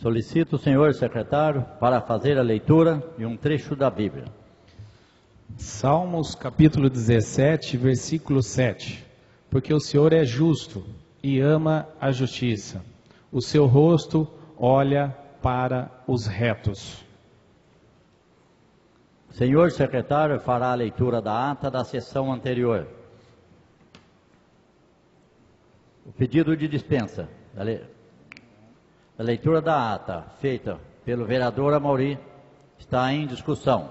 Solicito o senhor secretário para fazer a leitura de um trecho da Bíblia. Salmos capítulo 17, versículo 7. Porque o Senhor é justo e ama a justiça. O seu rosto olha para os retos. Senhor secretário fará a leitura da ata da sessão anterior. O pedido de dispensa a leitura da ata feita pelo vereador Amauri está em discussão.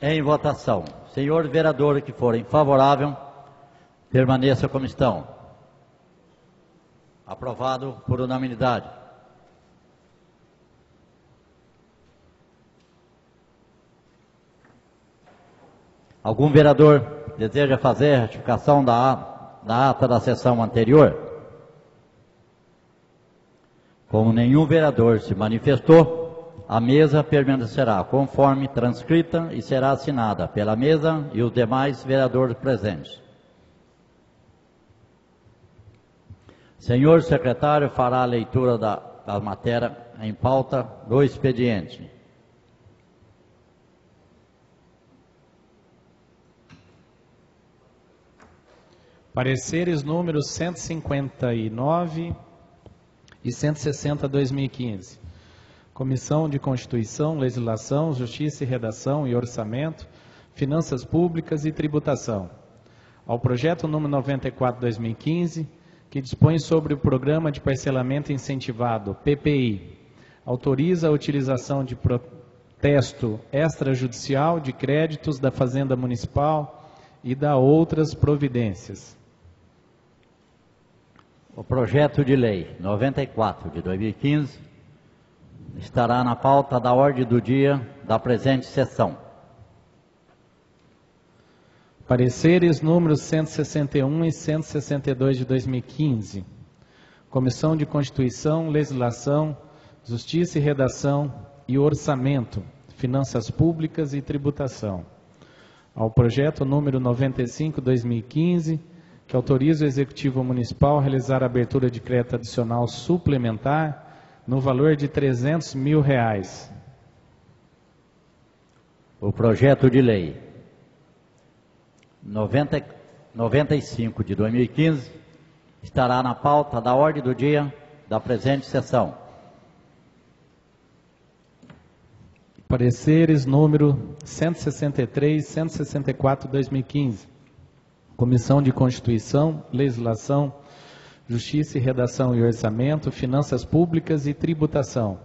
Em votação. Senhor vereador que forem favorável, permaneça como estão. Aprovado por unanimidade. Algum vereador deseja fazer a ratificação da, da ata da sessão anterior? Como nenhum vereador se manifestou, a mesa permanecerá conforme transcrita e será assinada pela mesa e os demais vereadores presentes. Senhor secretário fará a leitura da, da matéria em pauta do expediente. Pareceres números 159 e 160 2015. Comissão de Constituição, Legislação, Justiça e Redação e Orçamento, Finanças Públicas e Tributação. Ao projeto número 94 2015, que dispõe sobre o Programa de Parcelamento Incentivado, PPI, autoriza a utilização de protesto extrajudicial de créditos da Fazenda Municipal e da outras providências. O projeto de lei 94 de 2015 estará na pauta da ordem do dia da presente sessão. Pareceres números 161 e 162 de 2015. Comissão de Constituição, Legislação, Justiça e Redação e Orçamento, Finanças Públicas e Tributação. Ao projeto número 95/2015, que autoriza o Executivo Municipal a realizar a abertura de crédito adicional suplementar no valor de 300 mil reais. O projeto de lei 90 95 de 2015 estará na pauta da ordem do dia da presente sessão. Pareceres número 163, 164, 2015. Comissão de Constituição, Legislação, Justiça e Redação e Orçamento, Finanças Públicas e Tributação.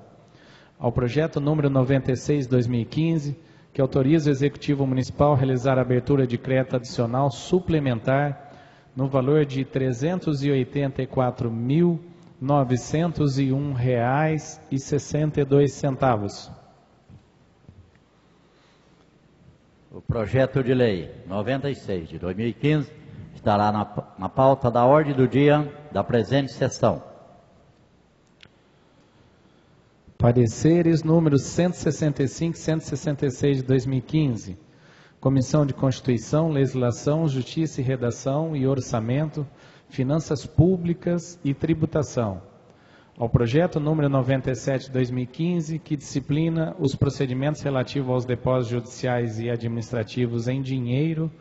Ao projeto número 96, 2015, que autoriza o Executivo Municipal a realizar a abertura de crédito adicional suplementar no valor de 384.901 reais e 62 centavos. O projeto de lei 96 de 2015 estará na, na pauta da ordem do dia da presente sessão. Pareceres números 165 e 166 de 2015. Comissão de Constituição, Legislação, Justiça e Redação e Orçamento, Finanças Públicas e Tributação. Ao projeto número 97 de 2015, que disciplina os procedimentos relativos aos depósitos judiciais e administrativos em dinheiro,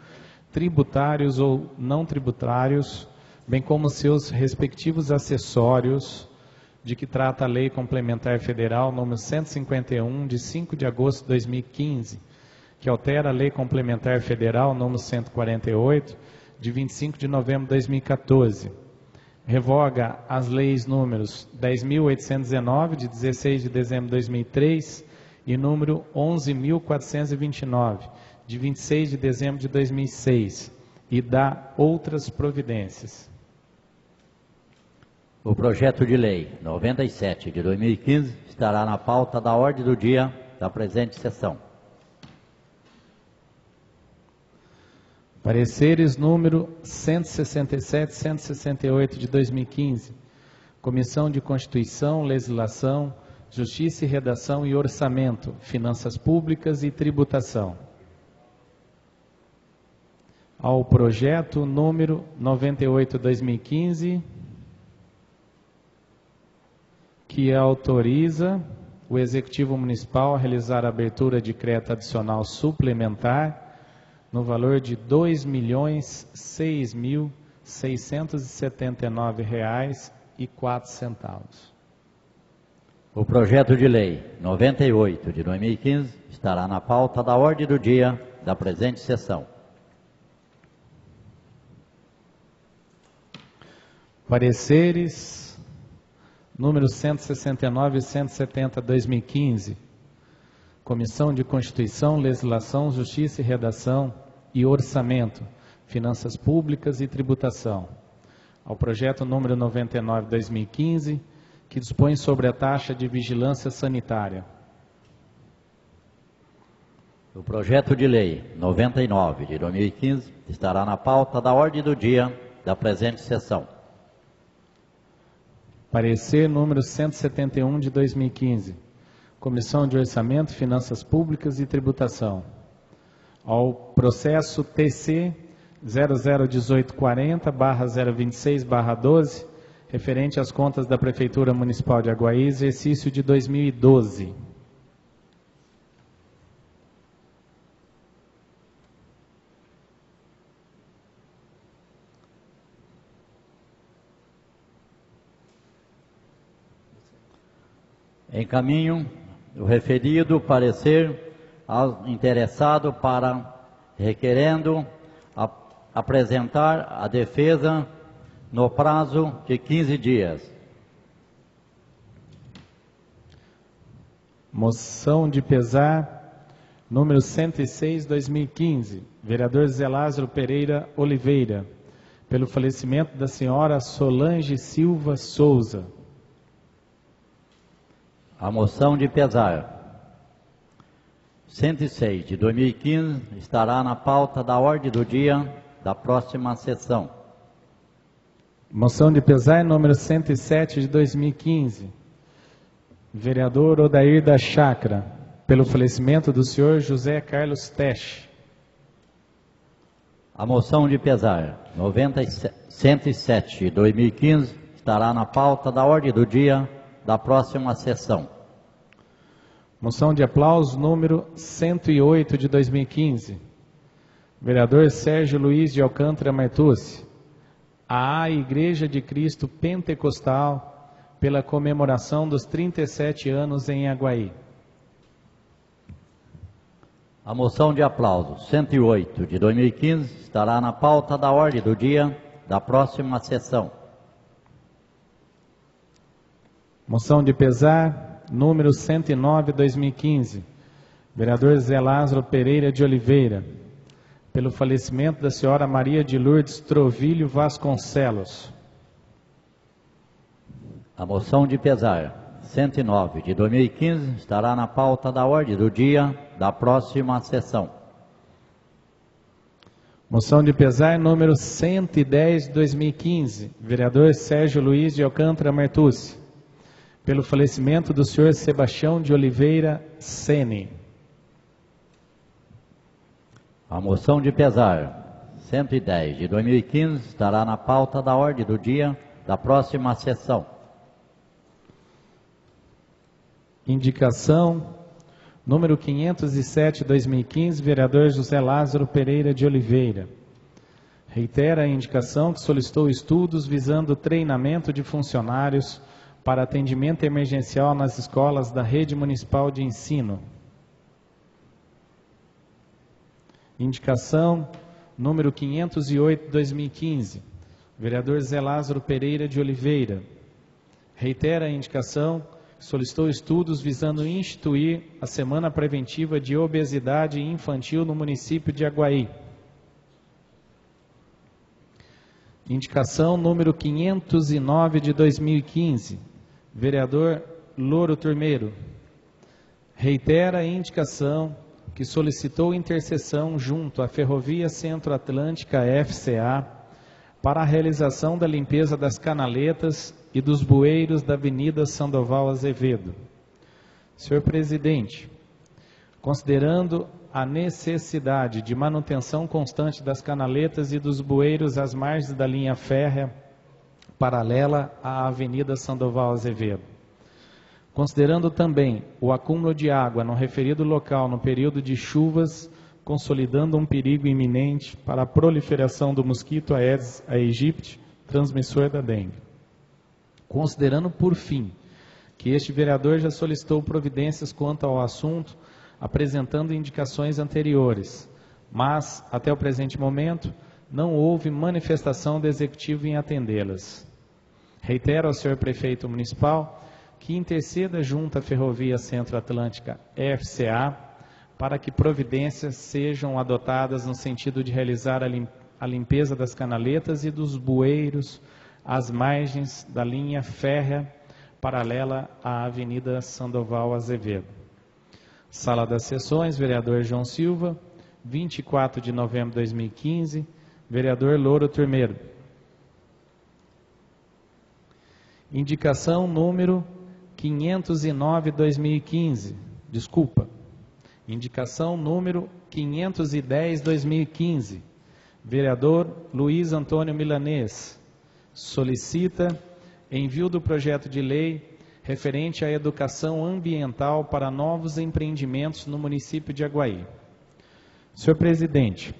tributários ou não tributários, bem como seus respectivos acessórios, de que trata a Lei Complementar Federal número 151, de 5 de agosto de 2015, que altera a Lei Complementar Federal número 148, de 25 de novembro de 2014. Revoga as leis números 10.819, de 16 de dezembro de 2003, e número 11.429, de 26 de dezembro de 2006, e dá outras providências. O projeto de lei 97 de 2015 estará na pauta da ordem do dia da presente sessão. Pareceres número 167 e 168 de 2015. Comissão de Constituição, Legislação, Justiça e Redação e Orçamento, Finanças Públicas e Tributação. Ao projeto número 98/2015, que autoriza o Executivo Municipal a realizar a abertura de crédito adicional suplementar no valor de R$ 2.006.679,04. O projeto de lei 98 de 2015 estará na pauta da ordem do dia da presente sessão. Pareceres números 169 e 170 2015. Comissão de Constituição, Legislação, Justiça e Redação e Orçamento, Finanças Públicas e Tributação. Ao projeto número 99 2015, que dispõe sobre a taxa de vigilância sanitária. O projeto de lei 99 de 2015 estará na pauta da ordem do dia da presente sessão. Parecer número 171 de 2015. Comissão de Orçamento, Finanças Públicas e Tributação. Ao processo TC 001840-026-12, referente às contas da Prefeitura Municipal de Aguaí, exercício de 2012. Encaminho o referido parecer ao interessado para requerendo a, apresentar a defesa no prazo de 15 dias. Moção de pesar número 106, 2015. Vereador Zé Lázaro Pereira Oliveira. Pelo falecimento da senhora Solange Silva Souza. A moção de pesar 106 de 2015 estará na pauta da ordem do dia da próxima sessão. Moção de pesar número 107 de 2015. Vereador Odair da Chácara, pelo falecimento do senhor José Carlos Teche. A moção de pesar 97, 107 de 2015 estará na pauta da ordem do dia da próxima sessão. Moção de aplauso número 108 de 2015. Vereador Sérgio Luiz de Alcântara Martucci. A Igreja de Cristo Pentecostal pela comemoração dos 37 anos em Aguaí. A moção de aplauso 108 de 2015 estará na pauta da ordem do dia da próxima sessão. Moção de pesar, número 109, 2015. Vereador Zé Lázaro Pereira de Oliveira. Pelo falecimento da senhora Maria de Lourdes Trovilho Vasconcelos. A moção de pesar 109 de 2015 estará na pauta da ordem do dia da próxima sessão. Moção de pesar número 110 de 2015. Vereador Sérgio Luiz de Alcântara Martucci pelo falecimento do senhor Sebastião de Oliveira Sene. A moção de pesar 110 de 2015 estará na pauta da ordem do dia da próxima sessão. Indicação número 507 2015, vereador José Lázaro Pereira de Oliveira. Reitera a indicação que solicitou estudos visando treinamento de funcionários para atendimento emergencial nas escolas da Rede Municipal de Ensino. Indicação número 508 2015. Vereador Zé Lázaro Pereira de Oliveira. Reitera a indicação solicitou estudos visando instituir a Semana Preventiva de Obesidade Infantil no município de Aguaí. Indicação número 509 de 2015. Vereador Louro Turmeiro. Reitera a indicação que solicitou intercessão junto à Ferrovia Centro-Atlântica FCA para a realização da limpeza das canaletas e dos bueiros da Avenida Sandoval Azevedo. Senhor presidente, considerando a necessidade de manutenção constante das canaletas e dos bueiros às margens da linha férrea paralela à Avenida Sandoval Azevedo. Considerando também o acúmulo de água no referido local no período de chuvas, consolidando um perigo iminente para a proliferação do mosquito Aedes aegypti, transmissor da dengue. Considerando, por fim, que este vereador já solicitou providências quanto ao assunto, apresentando indicações anteriores, mas, até o presente momento, não houve manifestação do Executivo em atendê-las. Reitero ao senhor prefeito municipal que interceda junto à Ferrovia Centro-Atlântica FCA para que providências sejam adotadas no sentido de realizar a limpeza das canaletas e dos bueiros às margens da linha férrea paralela à Avenida Sandoval Azevedo. Sala das Sessões, vereador João Silva, 24 de novembro de 2015, vereador Louro Turmeiro. Indicação número 509-2015. Desculpa. Indicação número 510-2015. Vereador Luiz Antônio Milanês. Solicita envio do projeto de lei referente à educação ambiental para novos empreendimentos no município de Aguaí. Senhor presidente,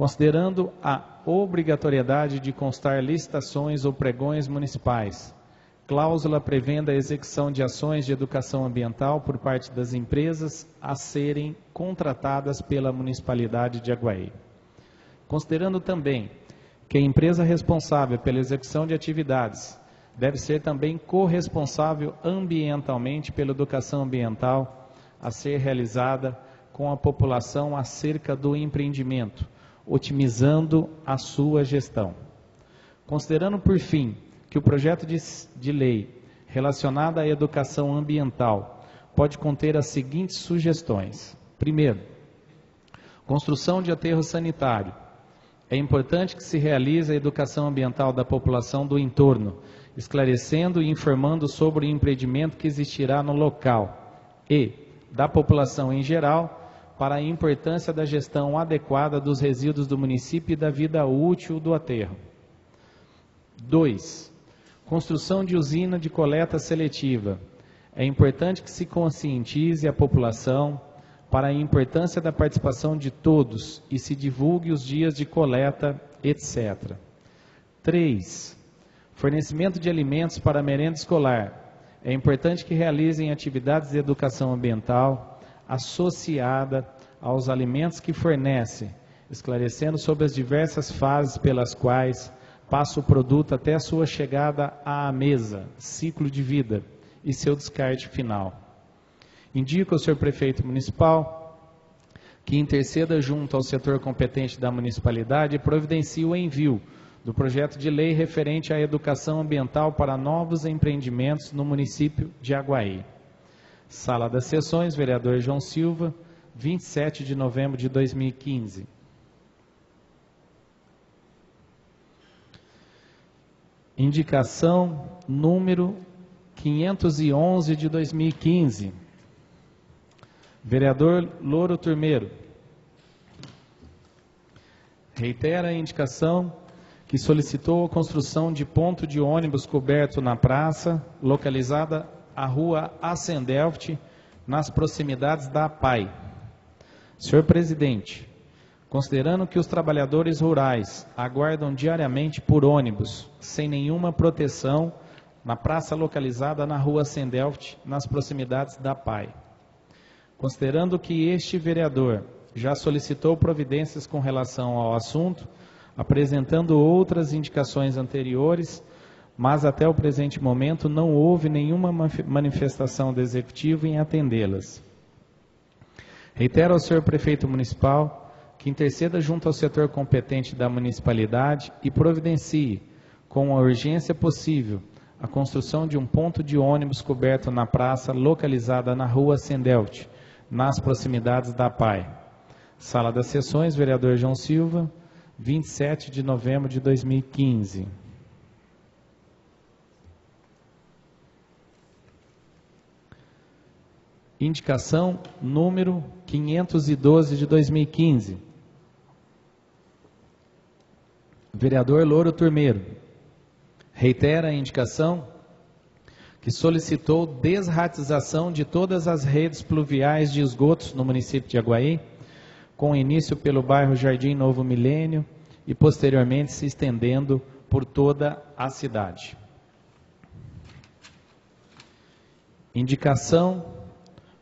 considerando a obrigatoriedade de constar licitações ou pregões municipais, cláusula prevendo a execução de ações de educação ambiental por parte das empresas a serem contratadas pela municipalidade de Aguaí. Considerando também que a empresa responsável pela execução de atividades deve ser também corresponsável ambientalmente pela educação ambiental a ser realizada com a população acerca do empreendimento, otimizando a sua gestão. Considerando, por fim, que o projeto de, de lei relacionado à educação ambiental pode conter as seguintes sugestões. Primeiro, construção de aterro sanitário. É importante que se realize a educação ambiental da população do entorno, esclarecendo e informando sobre o empreendimento que existirá no local e da população em geral para a importância da gestão adequada dos resíduos do município e da vida útil do aterro. 2. Construção de usina de coleta seletiva. É importante que se conscientize a população para a importância da participação de todos e se divulgue os dias de coleta, etc. 3. Fornecimento de alimentos para a merenda escolar. É importante que realizem atividades de educação ambiental, associada aos alimentos que fornece, esclarecendo sobre as diversas fases pelas quais passa o produto até a sua chegada à mesa, ciclo de vida e seu descarte final. Indico ao senhor prefeito municipal que interceda junto ao setor competente da municipalidade e providencie o envio do projeto de lei referente à educação ambiental para novos empreendimentos no município de Aguaí. Sala das Sessões, vereador João Silva, 27 de novembro de 2015. Indicação número 511 de 2015. Vereador Louro Turmeiro. Reitera a indicação que solicitou a construção de ponto de ônibus coberto na praça, localizada a rua Ascendelft, nas proximidades da PAI. Senhor presidente, considerando que os trabalhadores rurais aguardam diariamente por ônibus, sem nenhuma proteção, na praça localizada na rua Ascendelft, nas proximidades da PAI. Considerando que este vereador já solicitou providências com relação ao assunto, apresentando outras indicações anteriores, mas até o presente momento não houve nenhuma manifestação do Executivo em atendê-las. Reitero ao senhor prefeito municipal que interceda junto ao setor competente da municipalidade e providencie, com a urgência possível, a construção de um ponto de ônibus coberto na praça localizada na rua Sendelt, nas proximidades da PAI. Sala das Sessões, vereador João Silva, 27 de novembro de 2015. Indicação número 512 de 2015. Vereador Louro Turmeiro. Reitera a indicação que solicitou desratização de todas as redes pluviais de esgotos no município de Aguaí, com início pelo bairro Jardim Novo Milênio e posteriormente se estendendo por toda a cidade. Indicação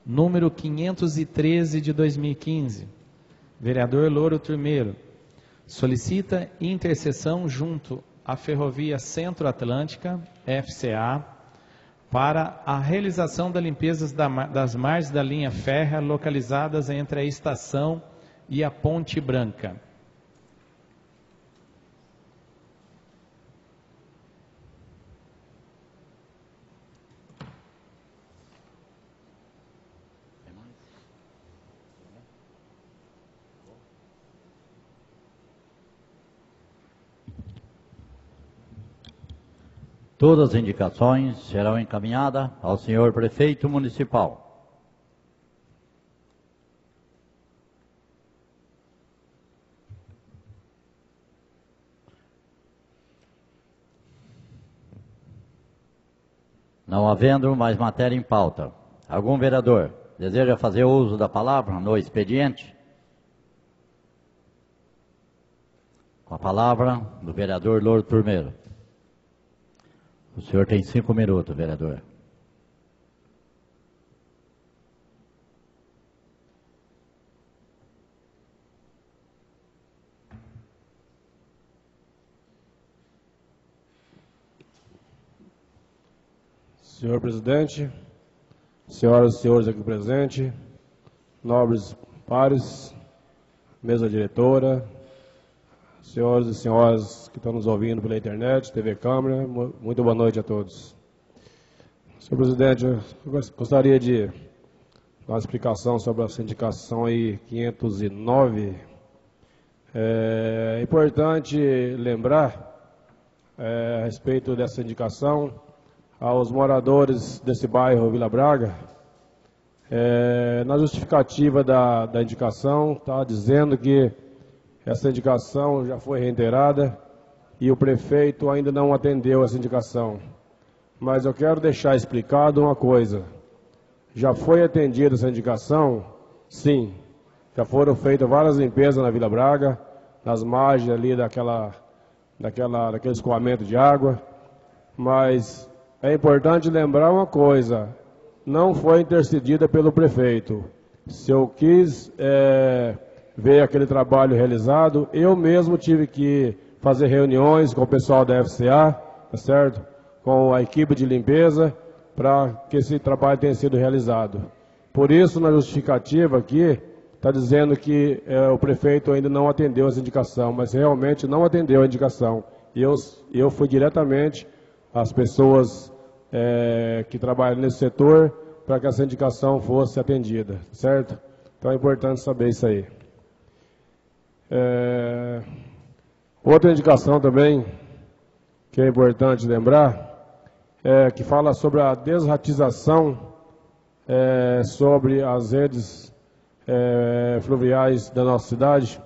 número 513 de 2015. Vereador Louro Turmeiro solicita intercessão junto à Ferrovia Centro-Atlântica, FCA, para a realização da limpeza das margens da linha férrea localizadas entre a estação e a Ponte Branca. Todas as indicações serão encaminhadas ao senhor prefeito municipal. Não havendo mais matéria em pauta, algum vereador deseja fazer uso da palavra no expediente? Com a palavra do vereador Louro Turmeiro. O senhor tem cinco minutos, vereador. Senhor presidente, senhoras e senhores aqui presentes, nobres pares, mesa diretora, senhores e senhoras que estão nos ouvindo pela internet, TV Câmara, muito boa noite a todos. Senhor presidente, eu gostaria de dar uma explicação sobre a sindicação aí 509. É importante lembrar é, a respeito dessa indicação aos moradores desse bairro Vila Braga. É, na justificativa da, da indicação, está dizendo que essa indicação já foi reiterada e o prefeito ainda não atendeu essa indicação. Mas eu quero deixar explicado uma coisa. Já foi atendida essa indicação? Sim. Já foram feitas várias limpezas na Vila Braga, nas margens ali daquela, daquela, daquele escoamento de água. Mas é importante lembrar uma coisa: não foi intercedida pelo prefeito. Se eu quis é, ver aquele trabalho realizado. Eu mesmo tive que fazer reuniões com o pessoal da FCA, tá certo? Com a equipe de limpeza, para que esse trabalho tenha sido realizado. Por isso, na justificativa aqui, está dizendo que é, o prefeito ainda não atendeu essa indicação, mas realmente não atendeu a indicação. Eu, eu fui diretamente às pessoas é, que trabalham nesse setor para que essa indicação fosse atendida, certo? Então é importante saber isso aí. É... Outra indicação também, que é importante lembrar, é que fala sobre a desratização é, sobre as redes é, fluviais da nossa cidade.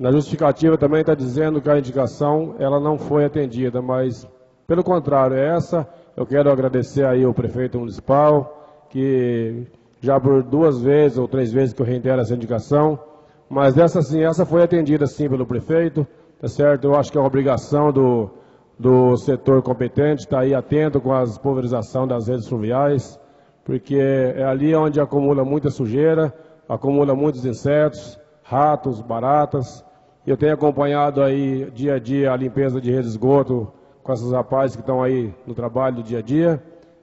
Na justificativa também está dizendo que a indicação ela não foi atendida, mas pelo contrário, essa eu quero agradecer aí ao prefeito municipal, que já por duas vezes ou três vezes que eu reitero essa indicação, mas essa sim, essa foi atendida sim pelo prefeito, tá certo? Eu acho que é uma obrigação do, do setor competente estar tá aí atento com a pulverização das redes fluviais, porque é ali onde acumula muita sujeira, acumula muitos insetos, ratos, baratas. Eu tenho acompanhado aí dia a dia a limpeza de redes de esgoto com esses rapazes que estão aí no trabalho do dia a dia,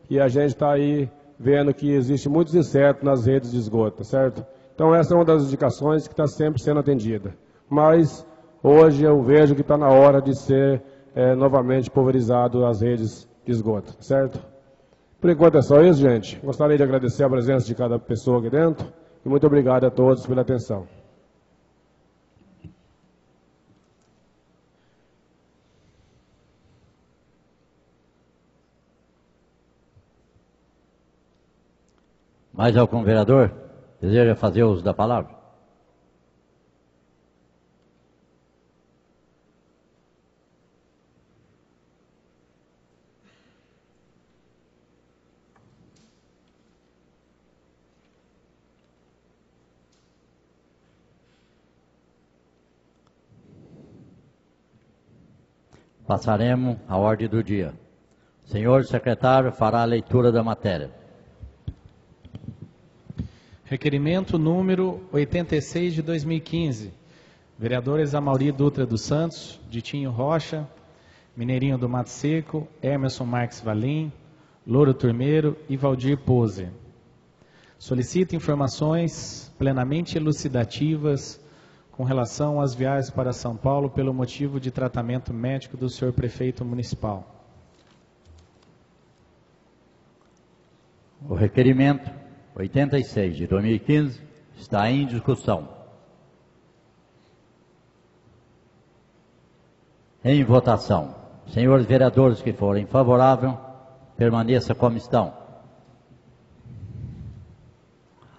e a gente está aí vendo que existe muitos insetos nas redes de esgoto, tá certo? Então, essa é uma das indicações que está sempre sendo atendida. Mas, hoje, eu vejo que está na hora de ser é, novamente pulverizado as redes de esgoto, certo? Por enquanto é só isso, gente. Gostaria de agradecer a presença de cada pessoa aqui dentro e muito obrigado a todos pela atenção. Mais algum vereador? Deseja fazer uso da palavra? Passaremos à ordem do dia. Senhor secretário fará a leitura da matéria. Requerimento número 86 de 2015. Vereadores Amauri Dutra dos Santos, Ditinho Rocha, Mineirinho do Mato Seco, Emerson Marques Valim, Louro Turmeiro e Valdir Pose. Solicito informações plenamente elucidativas com relação às viagens para São Paulo pelo motivo de tratamento médico do senhor prefeito municipal. O requerimento 86 de 2015 está em discussão. Em votação. Senhores vereadores que forem favoráveis, permaneça como estão.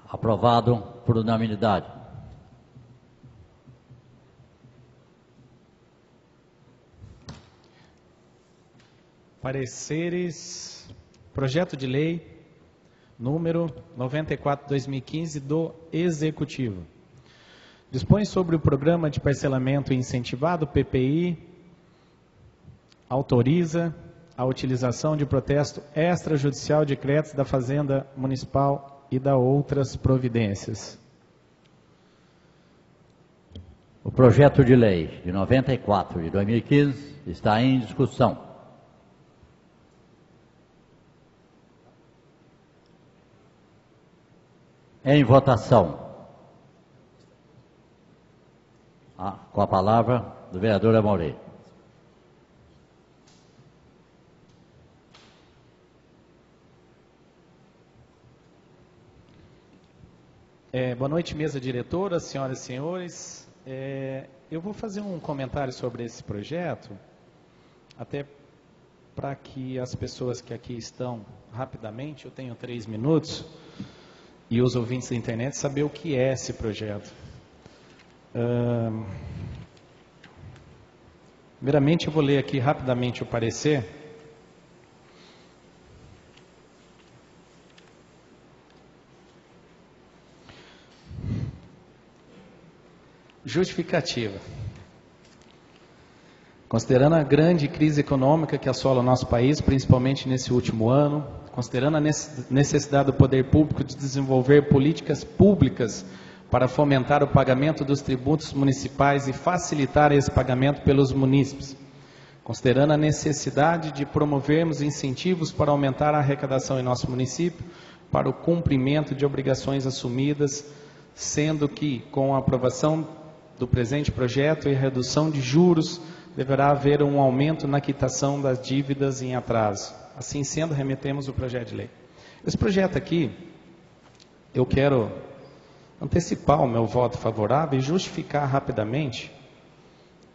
Aprovado por unanimidade. Pareceres. Projeto de lei número 94/2015 do Executivo. Dispõe sobre o programa de parcelamento incentivado PPI, autoriza a utilização de protesto extrajudicial de créditos da Fazenda Municipal e da outras providências. O projeto de lei de 94 de 2015 está em discussão. Em votação. Ah, com a palavra do vereador Amorei. É, boa noite, mesa diretora, senhoras e senhores. É, eu vou fazer um comentário sobre esse projeto, até para que as pessoas que aqui estão, rapidamente, eu tenho três minutos, e os ouvintes da internet saber o que é esse projeto. Uh, primeiramente, eu vou ler aqui rapidamente o parecer. Justificativa. Considerando a grande crise econômica que assola o nosso país, principalmente nesse último ano, considerando a necessidade do poder público de desenvolver políticas públicas para fomentar o pagamento dos tributos municipais e facilitar esse pagamento pelos munícipes, considerando a necessidade de promovermos incentivos para aumentar a arrecadação em nosso município, para o cumprimento de obrigações assumidas, sendo que, com a aprovação do presente projeto e redução de juros, deverá haver um aumento na quitação das dívidas em atraso. Assim sendo, remetemos o projeto de lei. Esse projeto aqui, eu quero antecipar o meu voto favorável e justificar rapidamente.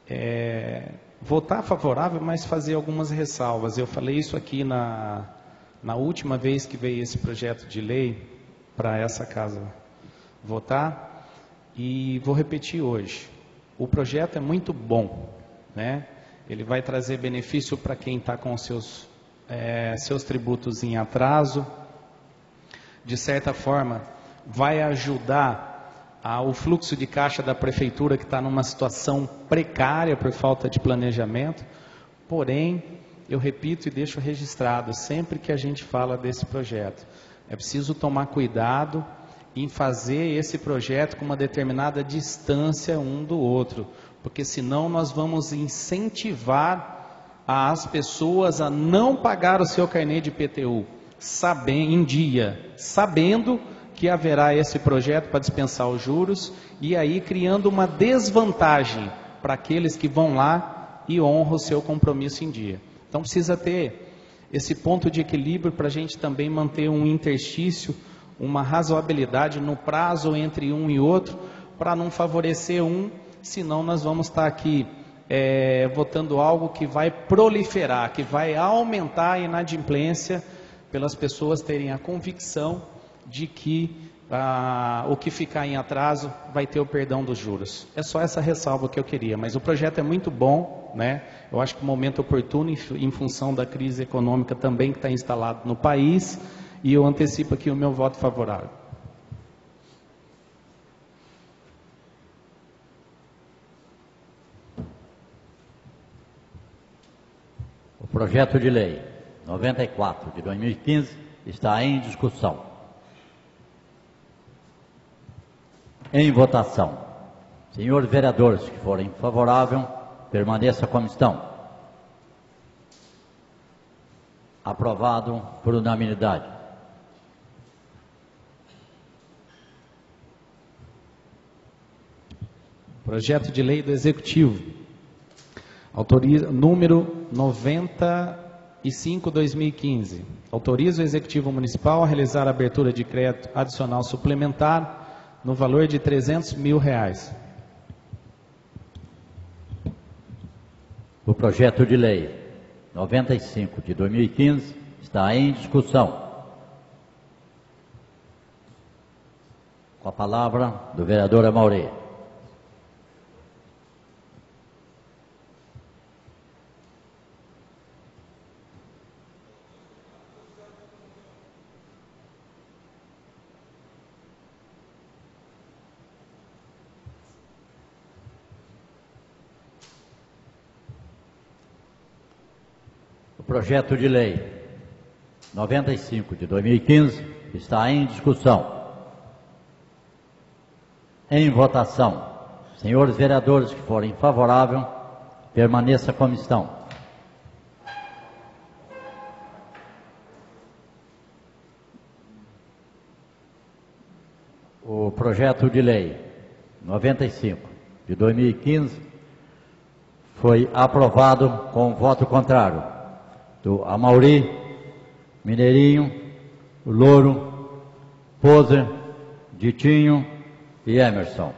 É, votar favorável, mas fazer algumas ressalvas. Eu falei isso aqui na, na última vez que veio esse projeto de lei para essa casa votar e vou repetir hoje. O projeto é muito bom, né? Ele vai trazer benefício para quem está com seus é, seus tributos em atraso, de certa forma, vai ajudar ao fluxo de caixa da prefeitura que está numa situação precária por falta de planejamento. Porém, eu repito e deixo registrado sempre que a gente fala desse projeto, é preciso tomar cuidado em fazer esse projeto com uma determinada distância um do outro, porque senão nós vamos incentivar as pessoas a não pagar o seu carnê de PTU sabendo, em dia, sabendo que haverá esse projeto para dispensar os juros e aí criando uma desvantagem para aqueles que vão lá e honram o seu compromisso em dia. Então precisa ter esse ponto de equilíbrio para a gente também manter um interstício, uma razoabilidade no prazo entre um e outro, para não favorecer um, senão nós vamos estar aqui é, votando algo que vai proliferar, que vai aumentar a inadimplência pelas pessoas terem a convicção de que ah, o que ficar em atraso vai ter o perdão dos juros. É só essa ressalva que eu queria, mas o projeto é muito bom, né? Eu acho que o momento oportuno em, função da crise econômica também que está instalado no país, e eu antecipo aqui o meu voto favorável. Projeto de Lei 94 de 2015 está em discussão. Em votação. Senhores vereadores que forem favoráveis, permaneça como estão. Aprovado por unanimidade. Projeto de lei do Executivo. Autoriza, número 95-2015. Autoriza o Executivo Municipal a realizar a abertura de crédito adicional suplementar no valor de 300 mil reais. O projeto de lei 95 de 2015 está em discussão. Com a palavra do vereador Amauri. Projeto de lei 95 de 2015 está em discussão. Em votação. Senhores vereadores que forem favoráveis, permaneça como estão. O projeto de lei 95 de 2015 foi aprovado com voto contrário do Amauri, Mineirinho, Louro, Poser, Ditinho e Emerson.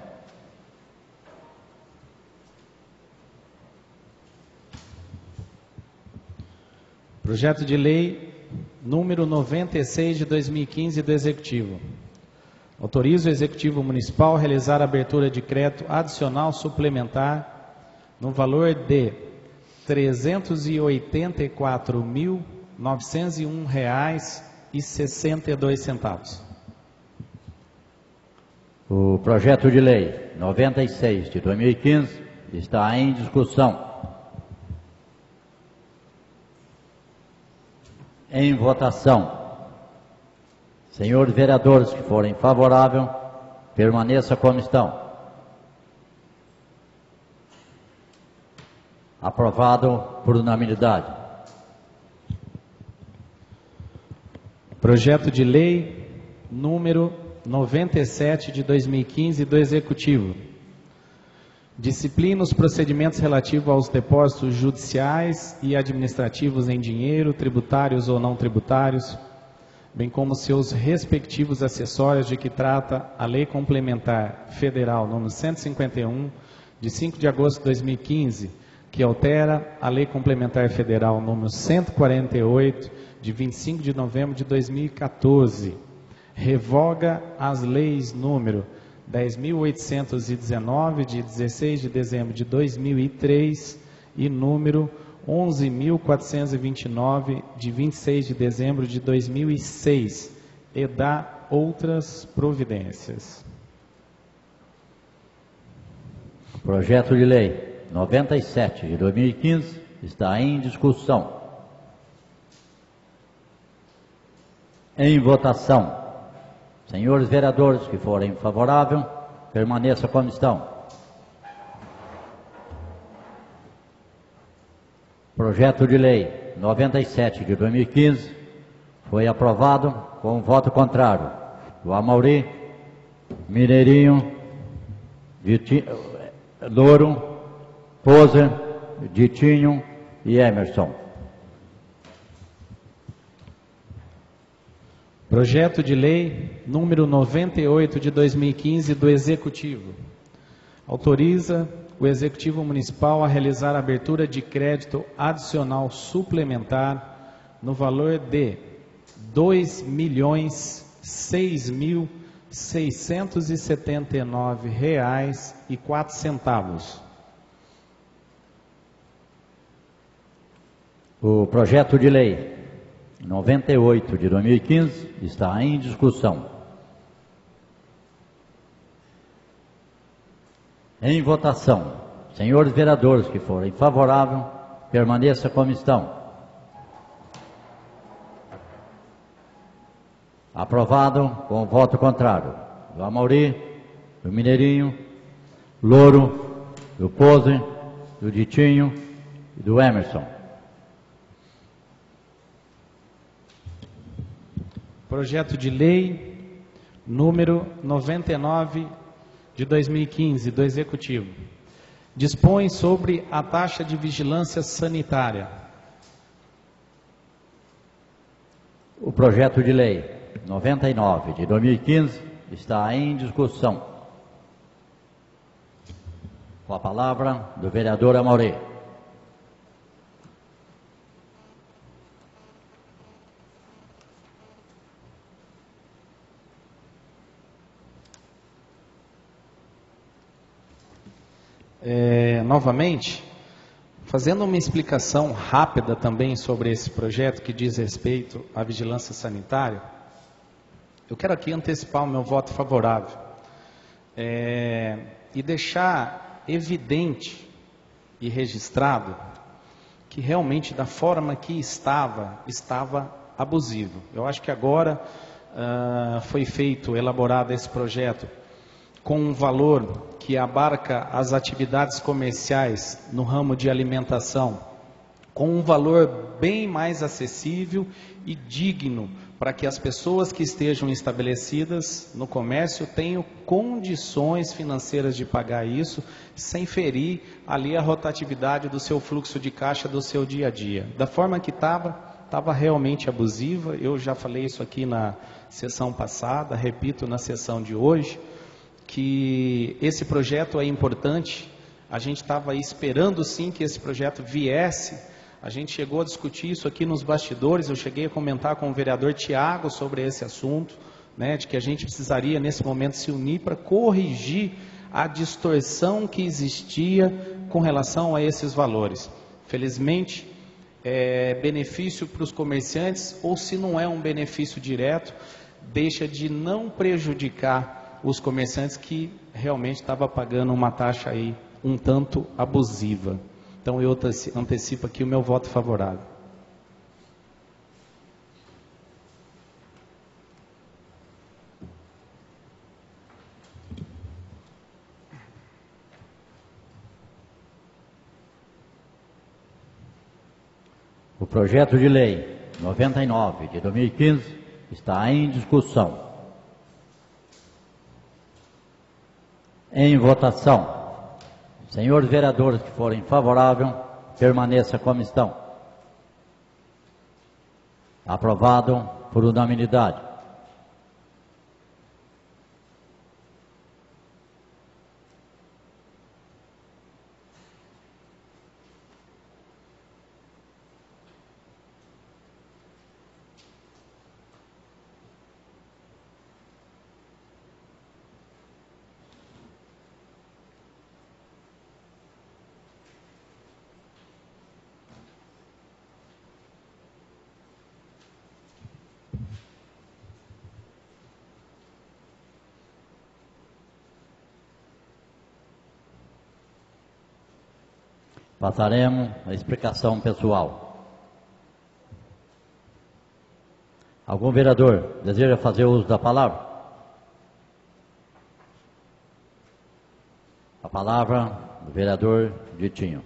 Projeto de lei número 96 de 2015 do Executivo. Autoriza o Executivo Municipal a realizar a abertura de crédito adicional suplementar no valor de 384.901 reais e 62 centavos. O projeto de lei 96 de 2015 está em discussão. Em votação. Senhores vereadores que forem favoráveis, permaneça como estão. Aprovado por unanimidade. Projeto de lei número 97 de 2015 do Executivo. Disciplina os procedimentos relativos aos depósitos judiciais e administrativos em dinheiro, tributários ou não tributários, bem como seus respectivos acessórios de que trata a Lei Complementar Federal número 151 de 5 de agosto de 2015, que altera a Lei Complementar Federal número 148 de 25 de novembro de 2014, revoga as leis número 10.819 de 16 de dezembro de 2003 e número 11.429 de 26 de dezembro de 2006 e dá outras providências. Projeto de lei 97 de 2015 está em discussão. Em votação. Senhores vereadores que forem favoráveis, permaneça como estão. Projeto de lei 97 de 2015 foi aprovado com voto contrário do Amauri, Mineirinho, Viti, Louro, Poser, Ditinho e Emerson. Projeto de lei número 98 de 2015 do Executivo. Autoriza o Executivo Municipal a realizar a abertura de crédito adicional suplementar no valor de 2.006.679 reais e quatro centavos. O projeto de lei 98 de 2015 está em discussão. Em votação, senhores vereadores que forem favoráveis, permaneça como estão. Aprovado com voto contrário. Do Amauri, do Mineirinho, Louro, do Pose, do Ditinho e do Emerson. Projeto de lei número 99 de 2015 do Executivo. Dispõe sobre a taxa de vigilância sanitária. O projeto de lei 99 de 2015 está em discussão. Com a palavra do vereador Amaury. É, novamente, fazendo uma explicação rápida também sobre esse projeto que diz respeito à vigilância sanitária, eu quero aqui antecipar o meu voto favorável é, e deixar evidente e registrado que realmente da forma que estava, estava abusivo. Eu acho que agora uh, foi feito, elaborado esse projeto com um valor que abarca as atividades comerciais no ramo de alimentação, com um valor bem mais acessível e digno para que as pessoas que estejam estabelecidas no comércio tenham condições financeiras de pagar isso, sem ferir ali a rotatividade do seu fluxo de caixa do seu dia a dia. Da forma que estava, estava realmente abusiva. Eu já falei isso aqui na sessão passada, repito na sessão de hoje que esse projeto é importante. A gente estava esperando sim que esse projeto viesse. A gente chegou a discutir isso aqui nos bastidores. Eu cheguei a comentar com o vereador Tiago sobre esse assunto, né, de que a gente precisaria nesse momento se unir para corrigir a distorção que existia com relação a esses valores. Felizmente, é benefício para os comerciantes, ou se não é um benefício direto, deixa de não prejudicar os comerciantes que realmente estavam pagando uma taxa aí um tanto abusiva. Então eu antecipo aqui o meu voto favorável. O projeto de lei 99 de 2015 está em discussão. Em votação. Senhores vereadores que forem favoráveis, permaneça como estão. Aprovado por unanimidade. Passaremos a explicação pessoal. Algum vereador deseja fazer uso da palavra? A palavra do vereador Ditinho.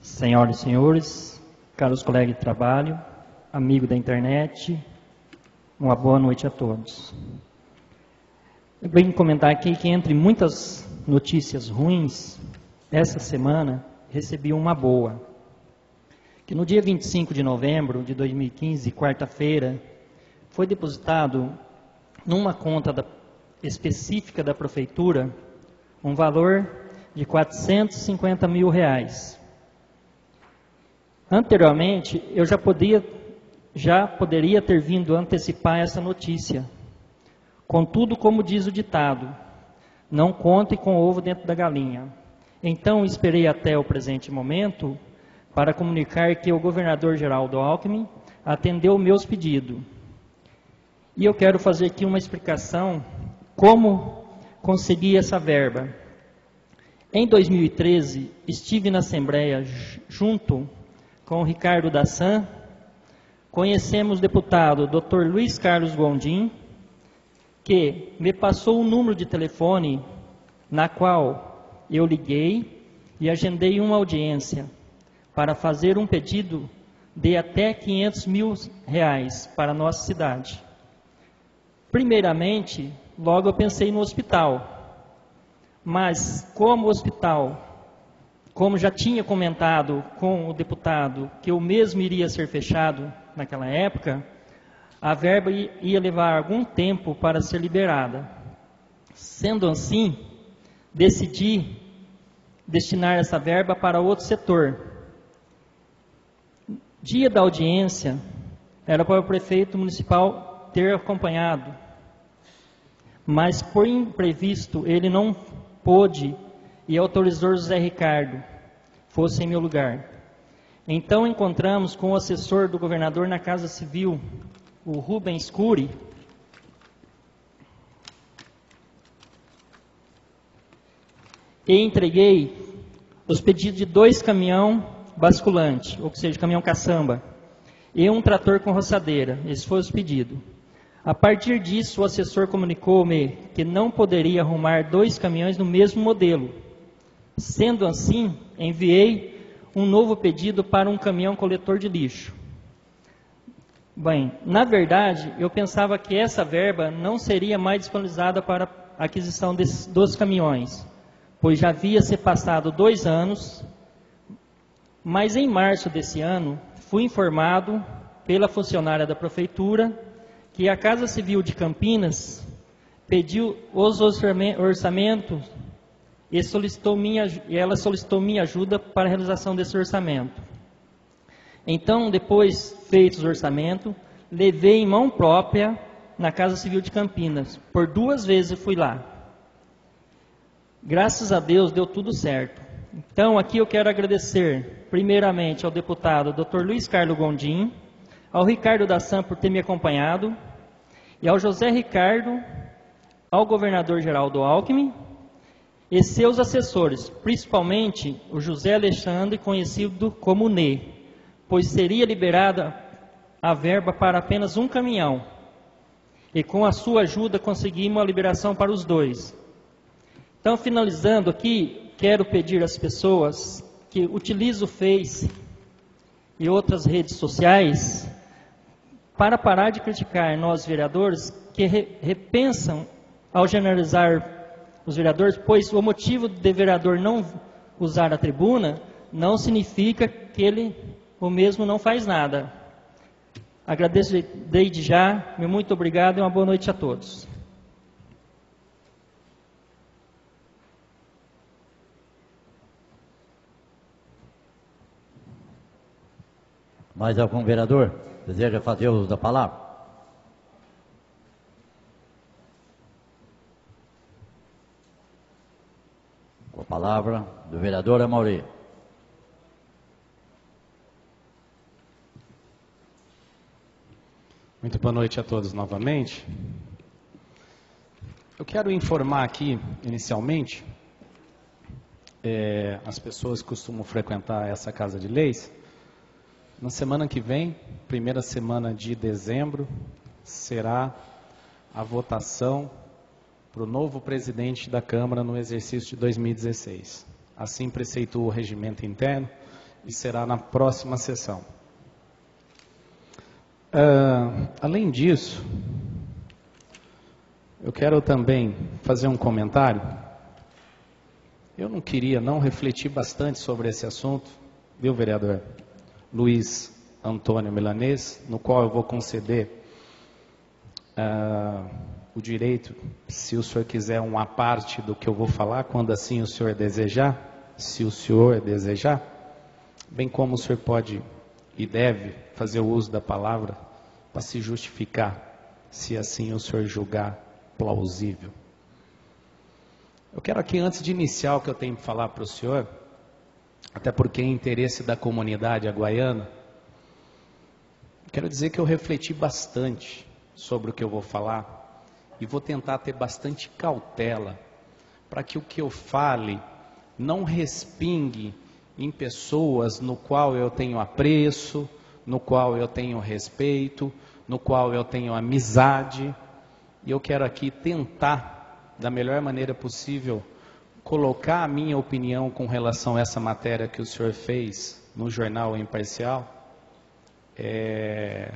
Senhoras e senhores, caros colegas de trabalho, amigo da internet, uma boa noite a todos. Eu venho comentar aqui que entre muitas notícias ruins, essa semana recebi uma boa. Que no dia 25 de novembro de 2015, quarta-feira, foi depositado numa conta da, específica da prefeitura um valor de 450 mil reais. Anteriormente, eu já podia já poderia ter vindo antecipar essa notícia. Contudo, como diz o ditado, não conte com o ovo dentro da galinha. Então, esperei até o presente momento para comunicar que o governador Geraldo Alckmin atendeu meus pedidos. E eu quero fazer aqui uma explicação como consegui essa verba. Em 2013, estive na Assembleia junto com o Ricardo Dassan, conhecemos o deputado Dr. Luiz Carlos Gondim, que me passou um número de telefone na qual eu liguei e agendei uma audiência para fazer um pedido de até 500 mil reais para a nossa cidade. Primeiramente, logo eu pensei no hospital, mas como o hospital como já tinha comentado com o deputado que o mesmo iria ser fechado naquela época, a verba ia levar algum tempo para ser liberada. Sendo assim, decidi destinar essa verba para outro setor. Dia da audiência era para o prefeito municipal ter acompanhado, mas por imprevisto ele não pôde e autorizou José Ricardo fosse em meu lugar. Então encontramos com o assessor do governador na Casa Civil, o Rubens Cury, e entreguei os pedidos de dois caminhão basculante, ou seja, caminhão caçamba, e um trator com roçadeira. Esse foi os pedidos. A partir disso, o assessor comunicou-me que não poderia arrumar dois caminhões no mesmo modelo, Sendo assim, enviei um novo pedido para um caminhão coletor de lixo. Bem, na verdade, eu pensava que essa verba não seria mais disponibilizada para a aquisição dos caminhões, pois já havia se passado dois anos, mas em março desse ano fui informado pela funcionária da prefeitura que a Casa Civil de Campinas pediu os orçamentos e, solicitou minha, e ela solicitou minha ajuda para a realização desse orçamento. Então, depois feitos o orçamento, levei em mão própria na Casa Civil de Campinas. Por duas vezes fui lá. Graças a Deus deu tudo certo. Então, aqui eu quero agradecer, primeiramente, ao deputado Dr. Luiz Carlos Gondim, ao Ricardo da Sam por ter me acompanhado, e ao José Ricardo, ao governador Geraldo Alckmin e seus assessores, principalmente o José Alexandre, conhecido como Nê, pois seria liberada a verba para apenas um caminhão. E com a sua ajuda conseguimos a liberação para os dois. Então, finalizando aqui, quero pedir às pessoas que utilizam o Face e outras redes sociais para parar de criticar nós vereadores que repensam ao generalizar os vereadores, pois o motivo de vereador não usar a tribuna não significa que ele o mesmo não faz nada. Agradeço desde já, muito obrigado e uma boa noite a todos. Mais algum vereador deseja fazer uso da palavra? Palavra do vereador Amauri. Muito boa noite a todos novamente. Eu quero informar aqui, inicialmente, é, as pessoas que costumam frequentar essa casa de leis. Na semana que vem, primeira semana de dezembro, será a votação para o novo presidente da Câmara no exercício de 2016. Assim preceitua o regimento interno e será na próxima sessão. Uh, além disso, eu quero também fazer um comentário. Eu não queria não refletir bastante sobre esse assunto, viu, vereador Luiz Antônio Milanês, no qual eu vou conceder uh, o direito, se o senhor quiser uma parte do que eu vou falar, quando assim o senhor desejar, se o senhor desejar, bem como o senhor pode e deve fazer o uso da palavra para se justificar, se assim o senhor julgar plausível. Eu quero aqui, antes de iniciar o que eu tenho para falar para o senhor, até porque é interesse da comunidade aguaiana, quero dizer que eu refleti bastante sobre o que eu vou falar e vou tentar ter bastante cautela para que o que eu fale não respingue em pessoas no qual eu tenho apreço, no qual eu tenho respeito, no qual eu tenho amizade. E eu quero aqui tentar, da melhor maneira possível, colocar a minha opinião com relação a essa matéria que o senhor fez no jornal Imparcial, é,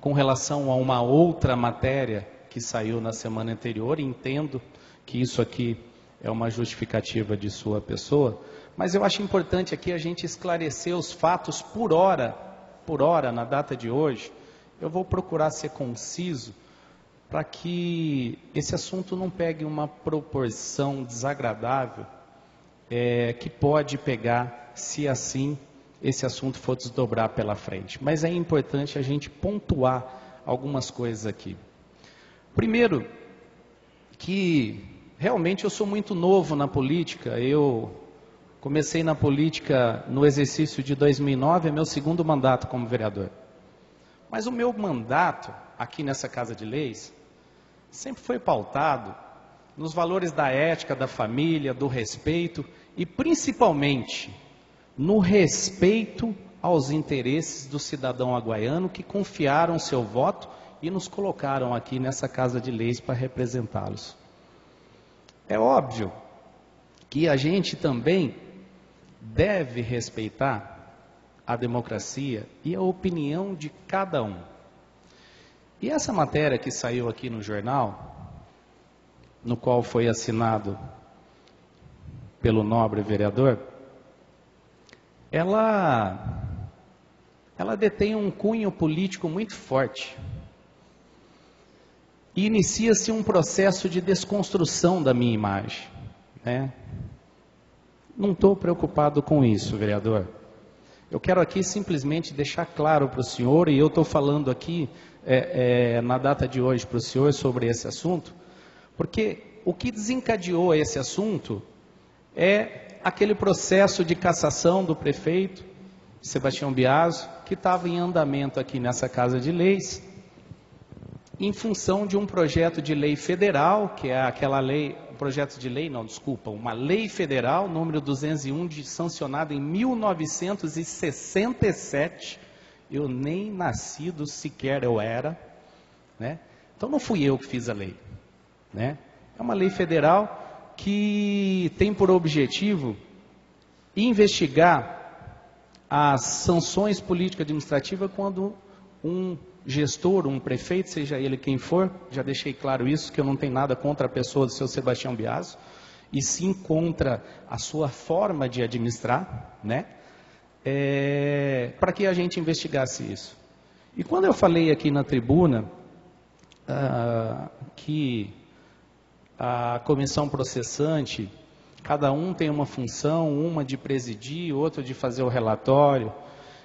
com relação a uma outra matéria que saiu na semana anterior, entendo que isso aqui é uma justificativa de sua pessoa, mas eu acho importante aqui a gente esclarecer os fatos por hora, por hora, na data de hoje. Eu vou procurar ser conciso para que esse assunto não pegue uma proporção desagradável é, que pode pegar, se assim esse assunto for desdobrar pela frente. Mas é importante a gente pontuar algumas coisas aqui. Primeiro, que realmente eu sou muito novo na política, eu comecei na política no exercício de 2009, é meu segundo mandato como vereador. Mas o meu mandato aqui nessa Casa de Leis sempre foi pautado nos valores da ética, da família, do respeito e principalmente no respeito aos interesses do cidadão aguaiano que confiaram seu voto e nos colocaram aqui nessa casa de leis para representá-los. É óbvio que a gente também deve respeitar a democracia e a opinião de cada um. E essa matéria que saiu aqui no jornal, no qual foi assinado pelo nobre vereador, ela ela detém um cunho político muito forte. E inicia-se um processo de desconstrução da minha imagem. Né? Não estou preocupado com isso, vereador. Eu quero aqui simplesmente deixar claro para o senhor, e eu estou falando aqui é, é, na data de hoje para o senhor sobre esse assunto, porque o que desencadeou esse assunto é aquele processo de cassação do prefeito Sebastião Biaso, que estava em andamento aqui nessa Casa de Leis, em função de um projeto de lei federal, que é aquela lei, projeto de lei, não, desculpa, uma lei federal, número 201, de, sancionada em 1967, eu nem nascido sequer eu era, né? Então não fui eu que fiz a lei, né? É uma lei federal que tem por objetivo investigar as sanções político-administrativas quando um gestor, um prefeito, seja ele quem for, já deixei claro isso, que eu não tenho nada contra a pessoa do seu Sebastião Biaso, e sim contra a sua forma de administrar, né? é, para que a gente investigasse isso. E quando eu falei aqui na tribuna ah, que a comissão processante, cada um tem uma função, uma de presidir, outra de fazer o relatório,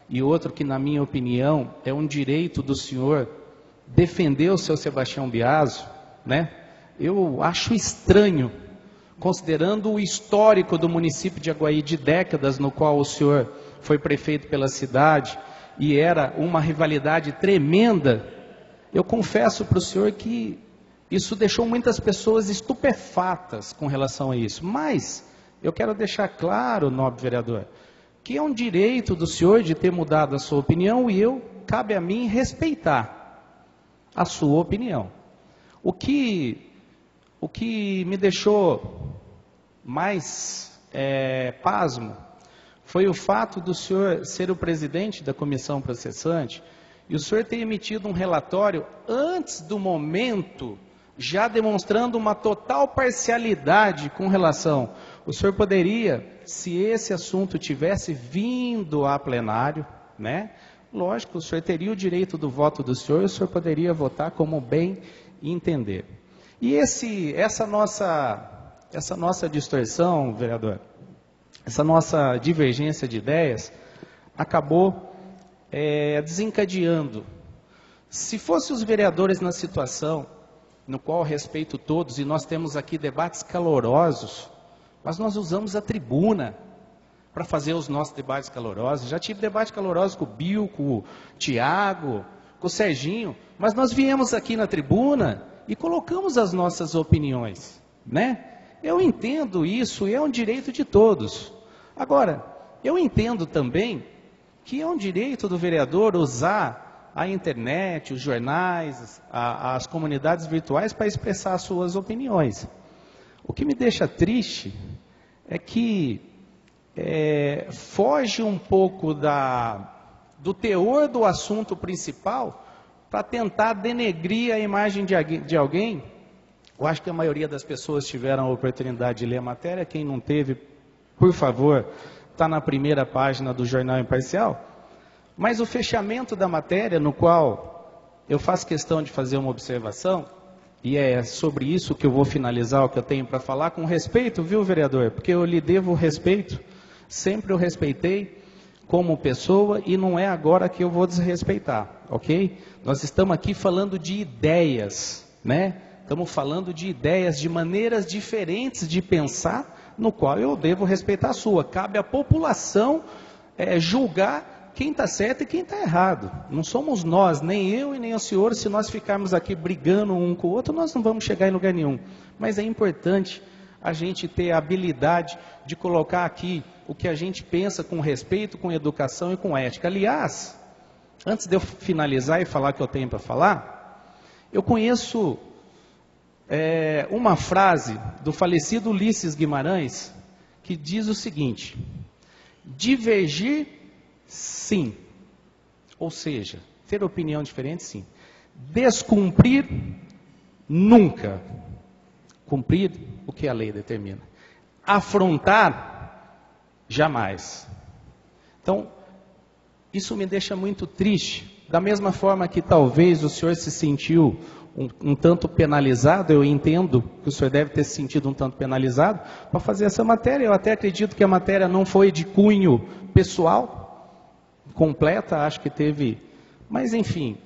e outro que, na minha opinião, é um direito do senhor defender o seu Sebastião Biaso, né? Eu acho estranho, considerando o histórico do município de Aguaí de décadas no qual o senhor foi prefeito pela cidade e era uma rivalidade tremenda, eu confesso para o senhor que isso deixou muitas pessoas estupefatas com relação a isso. Mas eu quero deixar claro, nobre vereador, que é um direito do senhor de ter mudado a sua opinião e eu cabe a mim respeitar a sua opinião. O que o que me deixou mais é, pasmo foi o fato do senhor ser o presidente da comissão processante e o senhor ter emitido um relatório antes do momento, já demonstrando uma total parcialidade com relação. O senhor poderia, se esse assunto tivesse vindo a plenário, né? Lógico, o senhor teria o direito do voto do senhor, o senhor poderia votar como bem entender. E esse, essa nossa, essa nossa distorção, vereador, essa nossa divergência de ideias acabou é, desencadeando. Se fossem os vereadores na situação no qual respeito todos, e nós temos aqui debates calorosos, mas nós usamos a tribuna para fazer os nossos debates calorosos. Já tive debate caloroso com o Bill, com o Tiago, com o Serginho, mas nós viemos aqui na tribuna e colocamos as nossas opiniões, né? Eu entendo isso e é um direito de todos. Agora, eu entendo também que é um direito do vereador usar a internet, os jornais, a, as comunidades virtuais para expressar suas opiniões. O que me deixa triste é que é, foge um pouco da, do teor do assunto principal para tentar denegrir a imagem de, de alguém. Eu acho que a maioria das pessoas tiveram a oportunidade de ler a matéria. Quem não teve, por favor, está na primeira página do Jornal Imparcial. Mas o fechamento da matéria, no qual eu faço questão de fazer uma observação, e é sobre isso que eu vou finalizar o que eu tenho para falar, com respeito, viu, vereador? Porque eu lhe devo respeito, sempre eu respeitei como pessoa e não é agora que eu vou desrespeitar, ok? Nós estamos aqui falando de ideias, né? Estamos falando de ideias, de maneiras diferentes de pensar, no qual eu devo respeitar a sua. Cabe à população é, julgar quem está certo e quem está errado. Não somos nós, nem eu e nem o senhor, se nós ficarmos aqui brigando um com o outro, nós não vamos chegar em lugar nenhum. Mas é importante a gente ter a habilidade de colocar aqui o que a gente pensa com respeito, com educação e com ética. Aliás, antes de eu finalizar e falar o que eu tenho para falar, eu conheço é, uma frase do falecido Ulisses Guimarães que diz o seguinte: divergir Sim. Ou seja, ter opinião diferente, sim. Descumprir, nunca. Cumprir o que a lei determina. Afrontar, jamais. Então, isso me deixa muito triste. Da mesma forma que talvez o senhor se sentiu um, um, tanto penalizado, eu entendo que o senhor deve ter se sentido um tanto penalizado para fazer essa matéria. Eu até acredito que a matéria não foi de cunho pessoal, completa, acho que teve. Mas, enfim,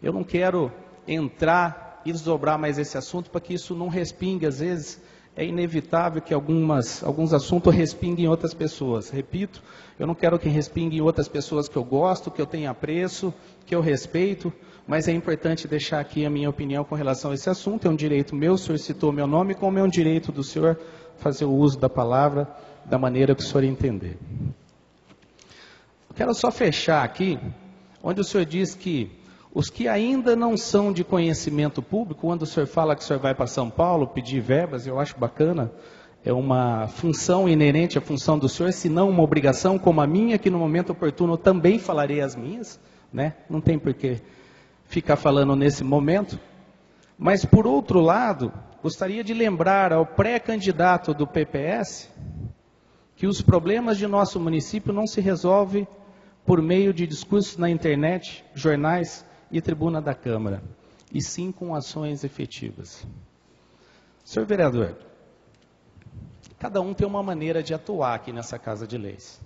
eu não quero entrar e desdobrar mais esse assunto para que isso não respingue. Às vezes é inevitável que algumas, alguns assuntos respinguem em outras pessoas. Repito, eu não quero que respingue em outras pessoas que eu gosto, que eu tenho apreço, que eu respeito, mas é importante deixar aqui a minha opinião com relação a esse assunto. É um direito meu, o senhor citou meu nome, como é um direito do senhor fazer o uso da palavra da maneira que o senhor entender. Quero só fechar aqui, onde o senhor diz que os que ainda não são de conhecimento público, quando o senhor fala que o senhor vai para São Paulo pedir verbas, eu acho bacana, é uma função inerente à função do senhor, se não uma obrigação como a minha, que no momento oportuno também falarei as minhas, né? Não tem por que ficar falando nesse momento. Mas, por outro lado, gostaria de lembrar ao pré-candidato do PPS que os problemas de nosso município não se resolvem por meio de discursos na internet, jornais e tribuna da Câmara, e sim com ações efetivas. Senhor vereador, cada um tem uma maneira de atuar aqui nessa Casa de Leis.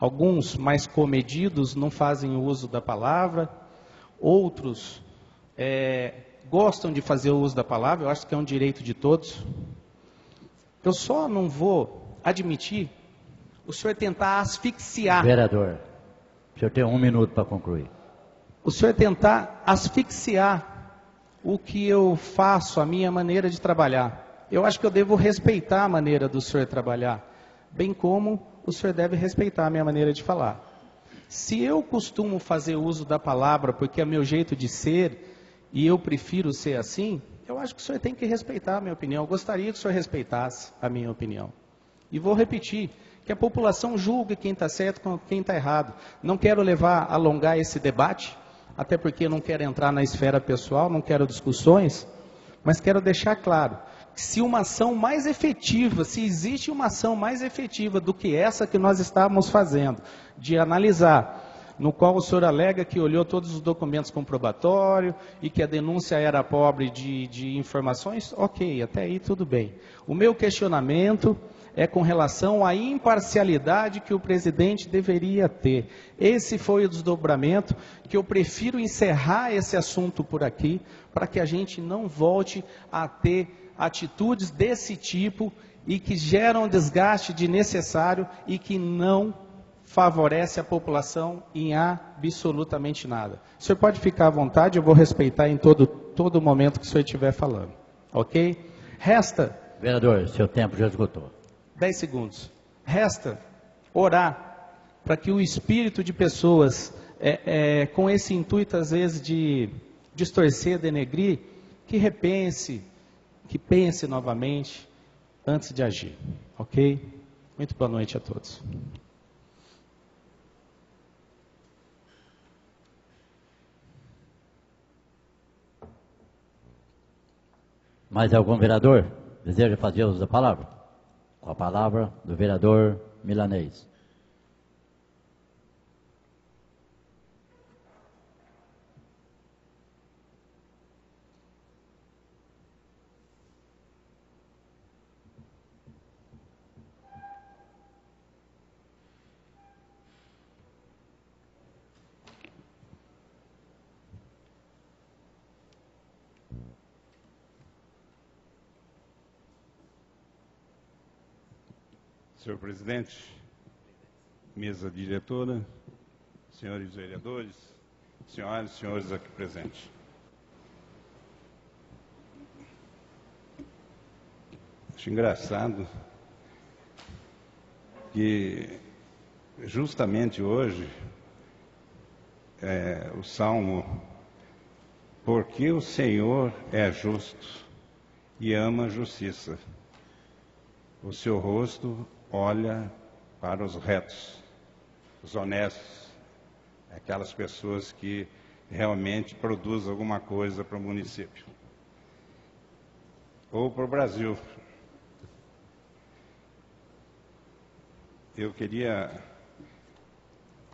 Alguns mais comedidos não fazem uso da palavra, outros é, gostam de fazer uso da palavra, eu acho que é um direito de todos. Eu só não vou admitir o senhor tentar asfixiar. Vereador, o senhor tem um minuto para concluir. O senhor tentar asfixiar o que eu faço, a minha maneira de trabalhar. Eu acho que eu devo respeitar a maneira do senhor trabalhar, bem como o senhor deve respeitar a minha maneira de falar. Se eu costumo fazer uso da palavra porque é meu jeito de ser e eu prefiro ser assim, eu acho que o senhor tem que respeitar a minha opinião. Eu gostaria que o senhor respeitasse a minha opinião. E vou repetir: que a população julgue quem está certo com quem está errado. Não quero levar, alongar esse debate, até porque não quero entrar na esfera pessoal, não quero discussões, mas quero deixar claro que se uma ação mais efetiva, se existe uma ação mais efetiva do que essa que nós estávamos fazendo, de analisar no qual o senhor alega que olhou todos os documentos comprobatórios e que a denúncia era pobre de, de informações, ok, até aí tudo bem. O meu questionamento é com relação à imparcialidade que o presidente deveria ter. Esse foi o desdobramento que eu prefiro encerrar esse assunto por aqui, para que a gente não volte a ter atitudes desse tipo e que geram desgaste desnecessário e que não favorece a população em absolutamente nada. O senhor pode ficar à vontade, eu vou respeitar em todo, todo momento que o senhor estiver falando. Ok? Resta Vereador, seu tempo já esgotou. 10 segundos. Resta orar para que o espírito de pessoas é, é, com esse intuito, às vezes, de distorcer, denegrir, que repense, que pense novamente antes de agir. Ok? Muito boa noite a todos. Mais algum vereador deseja fazer uso da palavra? Com a palavra do vereador Milanês. Senhor presidente, mesa diretora, senhores vereadores, senhoras e senhores aqui presentes. Acho engraçado que justamente hoje é, o Salmo Porque o Senhor é justo e ama a justiça. O seu rosto olha para os retos, os honestos, aquelas pessoas que realmente produzem alguma coisa para o município ou para o Brasil. Eu queria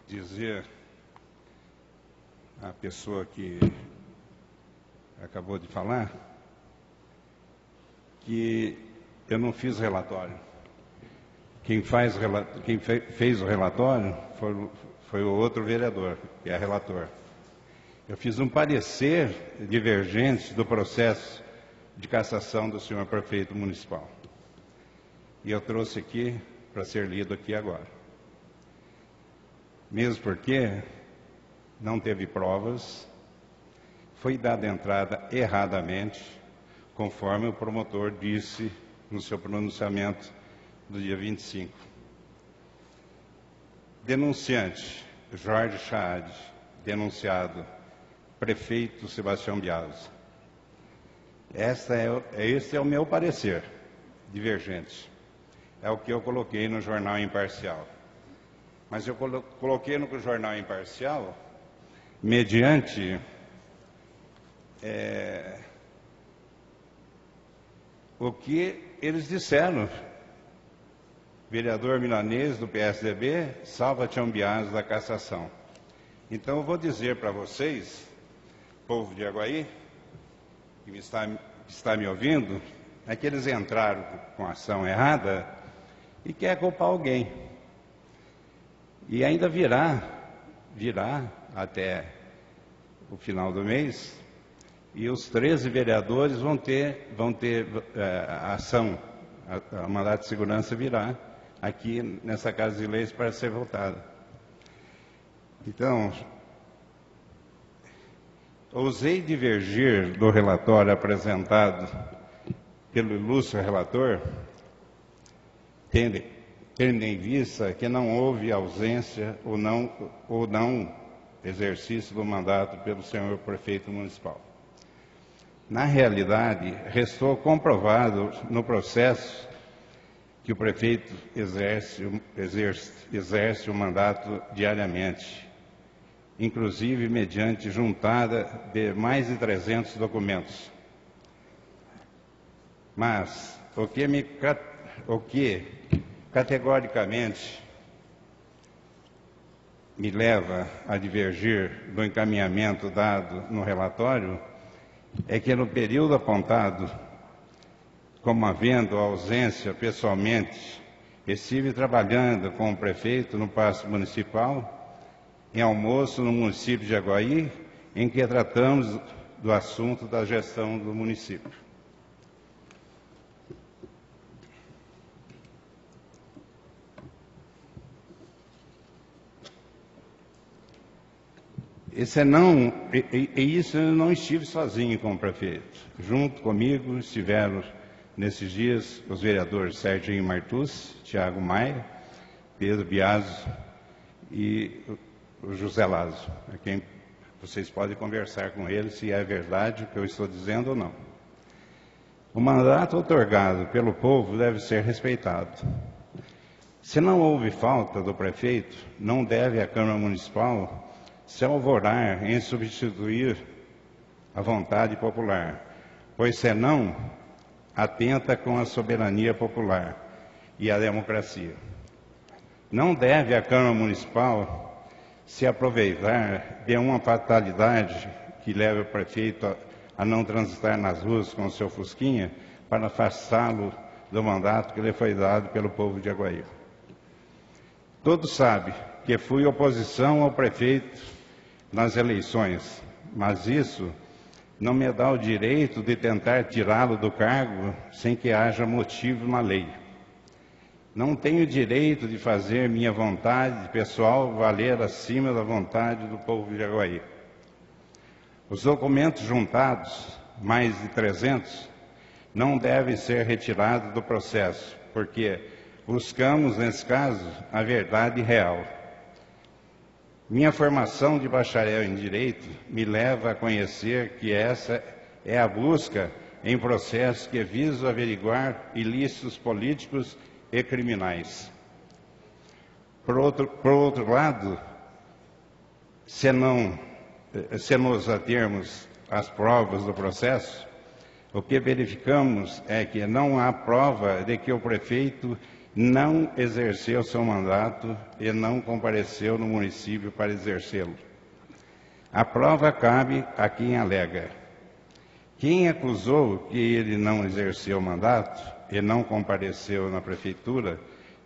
dizer à pessoa que acabou de falar que eu não fiz relatório. Quem, faz, quem fez o relatório foi, foi o outro vereador, que é relator. Eu fiz um parecer divergente do processo de cassação do senhor prefeito municipal. E eu trouxe aqui para ser lido aqui agora. Mesmo porque não teve provas, foi dada entrada erradamente, conforme o promotor disse no seu pronunciamento do dia 25. Denunciante, Jorge Chad, denunciado, prefeito Sebastião Biasa. Esta é, esse é o meu parecer, divergente. É o que eu coloquei no jornal imparcial. Mas eu coloquei no jornal imparcial mediante é, o que eles disseram vereador milanês do PSDB, salva Tiambiás da cassação. Então eu vou dizer para vocês, povo de Aguaí, que está, está me ouvindo, é que eles entraram com ação errada e quer culpar alguém. E ainda virá, virá até o final do mês, e os 13 vereadores vão ter, vão ter é, ação, a, a mandato de segurança virá aqui nessa Casa de Leis para ser votada. Então, ousei divergir do relatório apresentado pelo ilustre relator, tendo, tendo em vista que não houve ausência ou não, ou não exercício do mandato pelo senhor prefeito municipal. Na realidade, restou comprovado no processo que o prefeito exerce, exerce, exerce o mandato diariamente, inclusive mediante juntada de mais de 300 documentos. Mas o que, me, o que categoricamente me leva a divergir do encaminhamento dado no relatório é que no período apontado como havendo ausência pessoalmente, estive trabalhando com o prefeito no Paço Municipal, em almoço no município de Aguaí, em que tratamos do assunto da gestão do município. Esse é não, e, e, isso eu não estive sozinho com o prefeito. Junto comigo estiveram nesses dias os vereadores Serginho Martus, Tiago Maia, Pedro Biaso e José Lazo, a quem vocês podem conversar com eles se é verdade o que eu estou dizendo ou não. O mandato otorgado pelo povo deve ser respeitado. Se não houve falta do prefeito, não deve a Câmara Municipal se alvorar em substituir a vontade popular, pois senão atenta com a soberania popular e a democracia. Não deve a Câmara Municipal se aproveitar de uma fatalidade que leva o prefeito a, não transitar nas ruas com o seu fusquinha para afastá-lo do mandato que lhe foi dado pelo povo de Aguaí. Todos sabem que fui oposição ao prefeito nas eleições, mas isso não me dá o direito de tentar tirá-lo do cargo sem que haja motivo na lei. Não tenho direito de fazer minha vontade pessoal valer acima da vontade do povo de Aguaí. Os documentos juntados, mais de 300, não devem ser retirados do processo, porque buscamos, nesse caso, a verdade real. Minha formação de bacharel em Direito me leva a conhecer que essa é a busca em processos que visam averiguar ilícitos políticos e criminais. Por outro, por outro lado, se, não, se nos atermos às provas do processo, o que verificamos é que não há prova de que o prefeito não exerceu seu mandato e não compareceu no município para exercê-lo. A prova cabe a quem alega. Quem acusou que ele não exerceu o mandato e não compareceu na prefeitura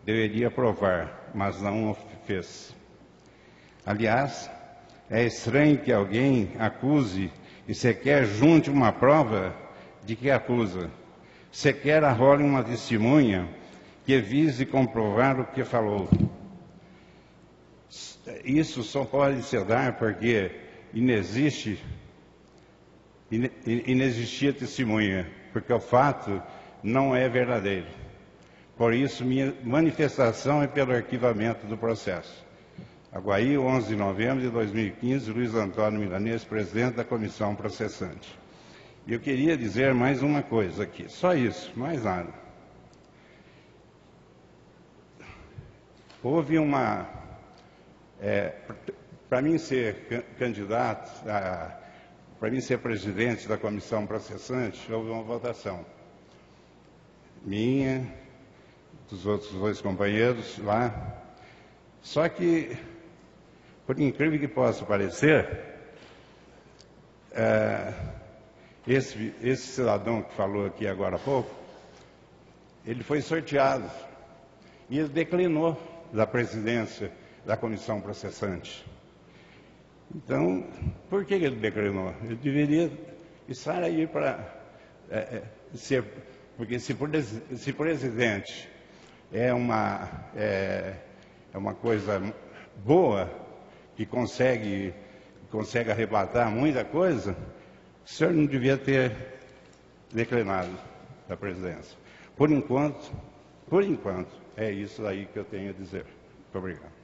deveria provar, mas não o fez. Aliás, é estranho que alguém acuse e sequer junte uma prova de que acusa. Sequer arrole uma testemunha que vise comprovar o que falou. Isso só pode se dar porque inexiste, inexistia testemunha, porque o fato não é verdadeiro. Por isso, minha manifestação é pelo arquivamento do processo. Aguaí, 11 de novembro de 2015, Luiz Antônio Milanês, presidente da comissão processante. E eu queria dizer mais uma coisa aqui, só isso, mais nada. Houve uma. É, para mim ser candidato, para mim ser presidente da comissão processante, houve uma votação. Minha, dos outros dois companheiros lá. Só que, por incrível que possa parecer, é, esse, esse cidadão que falou aqui agora há pouco, ele foi sorteado e ele declinou da presidência da comissão processante. Então, por que ele declinou? Ele deveria estar aí para é, é, ser, porque se, se presidente é uma, é, é uma coisa boa, que consegue, consegue arrebatar muita coisa, o senhor não devia ter declinado da presidência. Por enquanto, por enquanto, é isso aí que eu tenho a dizer. Muito obrigado.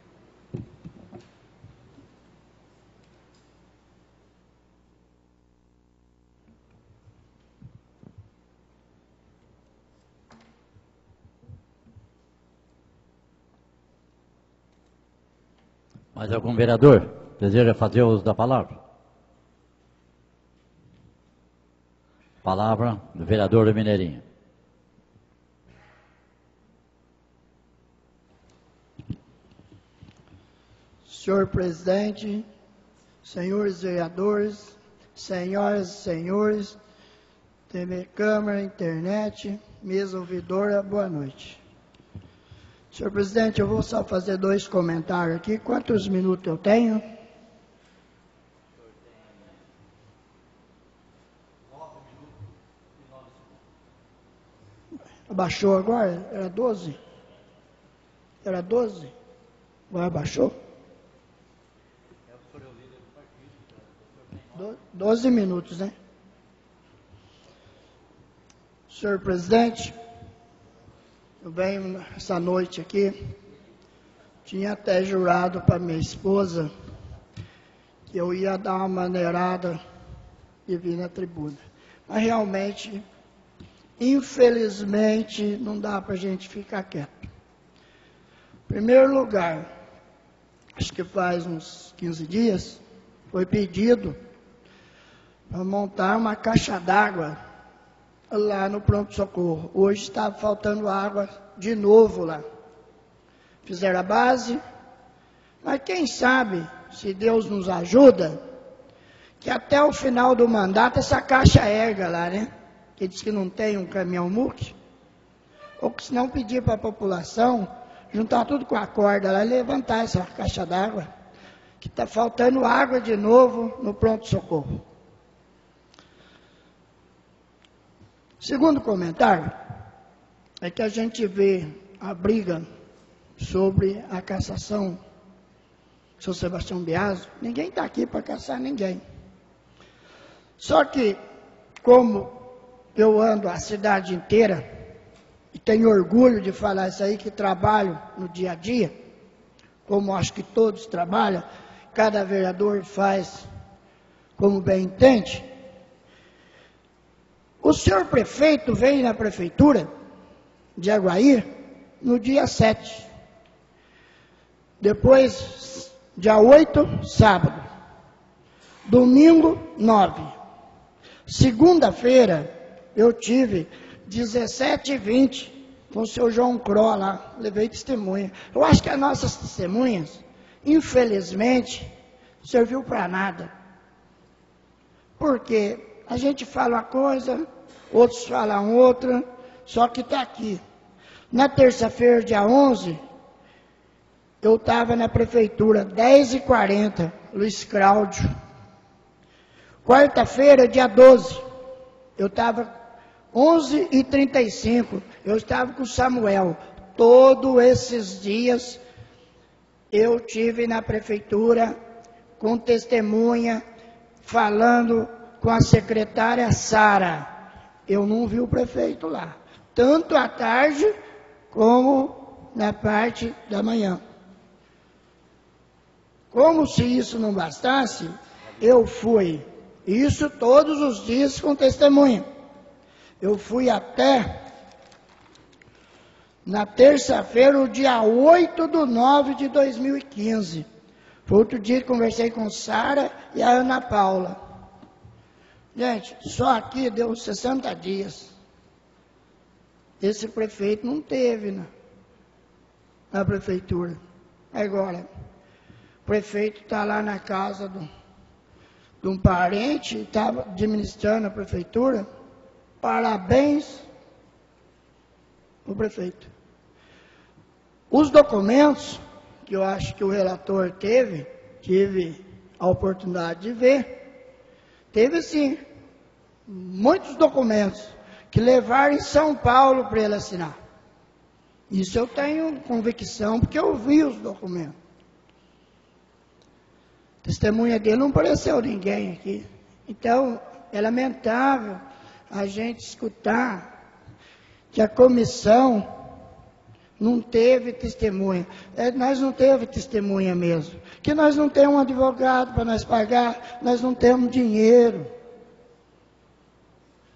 Mais algum vereador deseja fazer uso da palavra? Palavra do vereador Mineirinho. Senhor presidente, senhores vereadores, senhoras e senhores, TV Câmara, internet, mesa ouvidora, boa noite. Senhor presidente, eu vou só fazer dois comentários aqui. Quantos minutos eu tenho? Abaixou agora? Era 12? Era 12? Agora abaixou? Doze minutos, né? Senhor presidente, eu venho essa noite aqui, tinha até jurado para minha esposa que eu ia dar uma maneirada e vir na tribuna. Mas realmente, infelizmente, não dá para a gente ficar quieto. Em primeiro lugar, acho que faz uns 15 dias, foi pedido para montar uma caixa d'água lá no pronto-socorro. Hoje está faltando água de novo lá. Fizeram a base, mas quem sabe, se Deus nos ajuda, que até o final do mandato essa caixa erga lá, né? Que diz que não tem um caminhão MUC. Ou que se não pedir para a população juntar tudo com a corda lá e levantar essa caixa d'água. Que está faltando água de novo no pronto-socorro. Segundo comentário, é que a gente vê a briga sobre a cassação. Sou Sebastião Biaso, ninguém está aqui para caçar ninguém. Só que, como eu ando a cidade inteira, e tenho orgulho de falar isso aí, que trabalho no dia a dia, como acho que todos trabalham, cada vereador faz como bem entende. O senhor prefeito veio na prefeitura de Aguaí no dia 7. Depois, dia 8, sábado. Domingo, 9. Segunda-feira, eu tive 17 e 20 com o seu João Cro lá, levei testemunha. Eu acho que as nossas testemunhas, infelizmente, serviu para nada. Porque a gente fala uma coisa, outros falam outra, só que está aqui. Na terça-feira, dia 11, eu estava na prefeitura, 10h40, Luiz Cláudio Quarta-feira, dia 12, eu estava 11 e 35 eu estava com Samuel. Todos esses dias eu tive na prefeitura com testemunha, falando com a secretária Sara. Eu não vi o prefeito lá, tanto à tarde como na parte da manhã. Como se isso não bastasse, eu fui isso todos os dias com testemunha. Eu fui até na terça-feira, o dia 8 de 9 de 2015. Foi outro dia que conversei com Sara e a Ana Paula. Gente, só aqui deu 60 dias. Esse prefeito não teve na, na prefeitura. Agora, o prefeito está lá na casa do de um parente, estava administrando a prefeitura. Parabéns o prefeito. Os documentos que eu acho que o relator teve, tive a oportunidade de ver, teve sim muitos documentos que levaram em São Paulo para ele assinar. Isso eu tenho convicção, porque eu vi os documentos. Testemunha dele não apareceu ninguém aqui. Então, é lamentável a gente escutar que a comissão não teve testemunha. É, nós não teve testemunha mesmo. Que nós não temos um advogado para nós pagar, nós não temos dinheiro.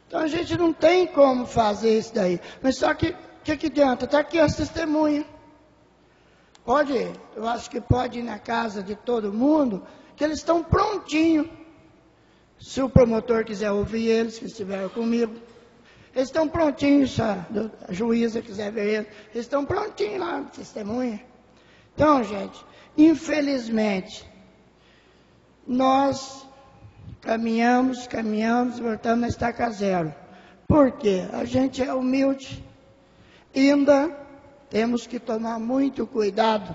Então a gente não tem como fazer isso daí. Mas só que, o que, que adianta? Está aqui as testemunhas. Pode, eu acho que pode ir na casa de todo mundo que eles estão prontinhos. Se o promotor quiser ouvir eles, que estiveram comigo, eles estão prontinhos, se a, a juíza quiser ver eles, eles estão prontinhos lá, testemunha. Então, gente, infelizmente, nós caminhamos, caminhamos, voltamos na estaca zero. Por quê? A gente é humilde. Ainda temos que tomar muito cuidado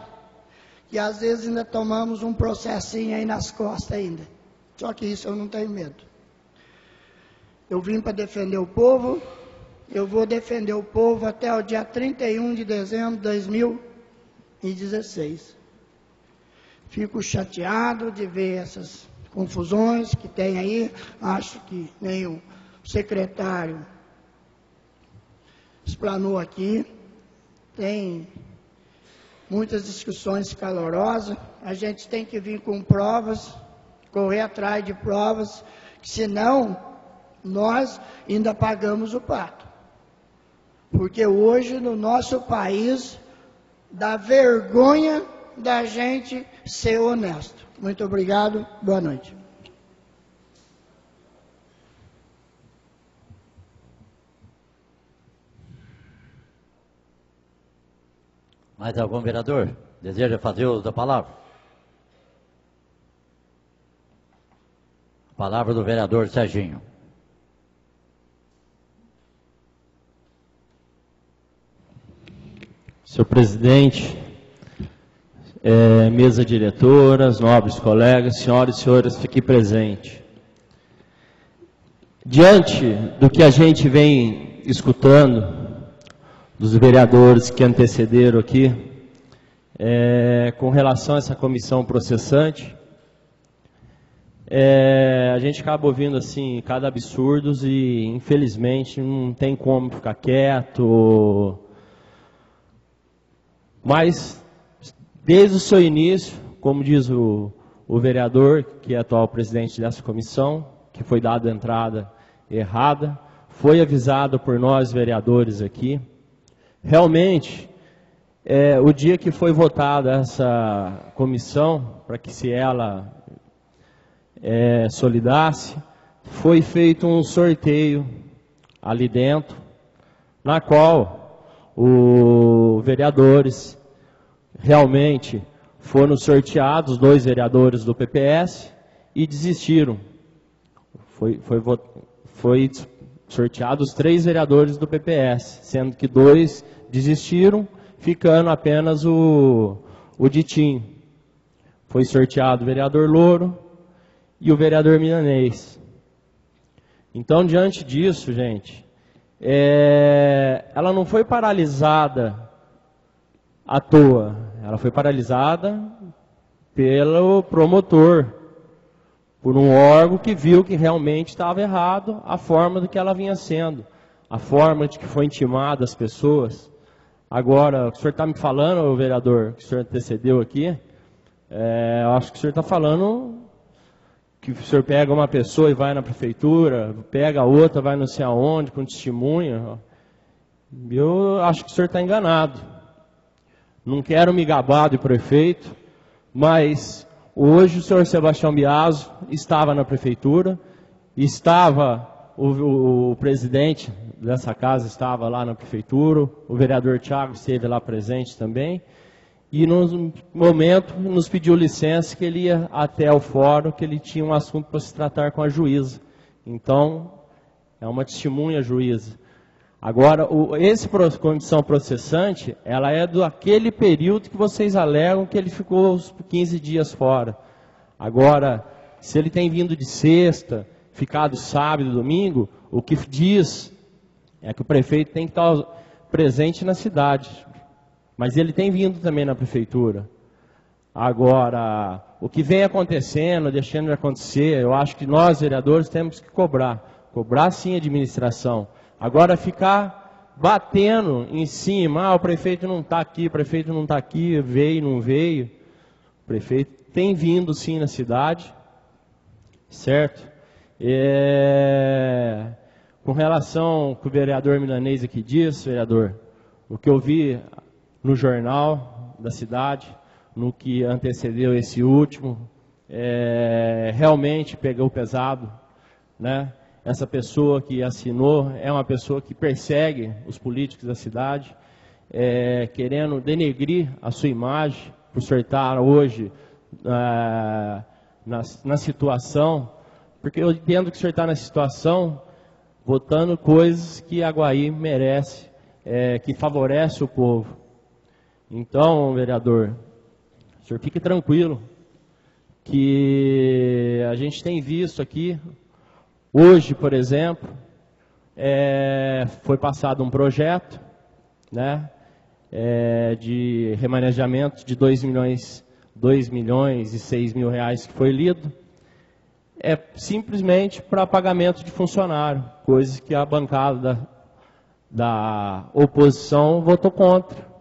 e às vezes ainda tomamos um processinho aí nas costas ainda. Só que isso eu não tenho medo. Eu vim para defender o povo, eu vou defender o povo até o dia 31 de dezembro de 2016. Fico chateado de ver essas confusões que tem aí. Acho que nem o secretário explanou aqui. Tem muitas discussões calorosas. A gente tem que vir com provas, correr atrás de provas, senão nós ainda pagamos o pato. Porque hoje no nosso país dá vergonha da gente ser honesto. Muito obrigado, boa noite. Mais algum vereador deseja fazer uso da palavra? A palavra do vereador Serginho. Senhor presidente, é, mesa diretoras, nobres colegas, senhoras e senhores, fique presente. Diante do que a gente vem escutando, dos vereadores que antecederam aqui, é, com relação a essa comissão processante, é, a gente acaba ouvindo assim cada absurdos e infelizmente não tem como ficar quieto. Mas desde o seu início, como diz o, o vereador que é atual presidente dessa comissão, que foi dada entrada errada, foi avisado por nós vereadores aqui Realmente, é, o dia que foi votada essa comissão, para que se ela é, solidasse, foi feito um sorteio ali dentro, na qual os vereadores realmente foram sorteados, dois vereadores do PPS, e desistiram. Foi, foi, foi sorteados três vereadores do PPS, sendo que dois desistiram, ficando apenas o, o Ditim. Foi sorteado o vereador Louro e o vereador Milanês. Então, diante disso, gente, é, ela não foi paralisada à toa, ela foi paralisada pelo promotor, por um órgão que viu que realmente estava errado a forma do que ela vinha sendo, a forma de que foi intimada as pessoas. Agora, o que o senhor está me falando, vereador, que o senhor antecedeu aqui, é, eu acho que o senhor está falando que o senhor pega uma pessoa e vai na prefeitura, pega outra, vai não sei aonde, com testemunha. Eu acho que o senhor está enganado. Não quero me gabar de prefeito, mas hoje o senhor Sebastião Biaso estava na prefeitura, estava o, o, o, presidente dessa casa estava lá na prefeitura, o vereador Tiago esteve lá presente também, e no momento nos pediu licença que ele ia até o fórum, que ele tinha um assunto para se tratar com a juíza. Então, é uma testemunha juíza. Agora, o, esse comissão processante, ela é do aquele período que vocês alegam que ele ficou os 15 dias fora. Agora, se ele tem vindo de sexta, ficado sábado domingo, o que diz é que o prefeito tem que estar presente na cidade. Mas ele tem vindo também na prefeitura. Agora, o que vem acontecendo, deixando de acontecer, eu acho que nós, vereadores, temos que cobrar. Cobrar sim a administração. Agora, ficar batendo em cima, ah, o prefeito não está aqui, o prefeito não está aqui, veio, não veio. O prefeito tem vindo sim na cidade, certo? É, com relação ao que o vereador milanês aqui disse, vereador, o que eu vi no jornal da cidade, no que antecedeu esse último, é, realmente pegou pesado, né? Essa pessoa que assinou é uma pessoa que persegue os políticos da cidade, é, querendo denegrir a sua imagem por estar hoje é, na, na situação porque eu entendo que o senhor está na situação votando coisas que Aguaí merece, é, que favorece o povo. Então, vereador, o senhor fique tranquilo, que a gente tem visto aqui, hoje, por exemplo, é, foi passado um projeto, né, é, de remanejamento de 2 milhões, 2 milhões e 6 mil reais que foi lido, é simplesmente para pagamento de funcionário, coisas que a bancada da, da oposição votou contra.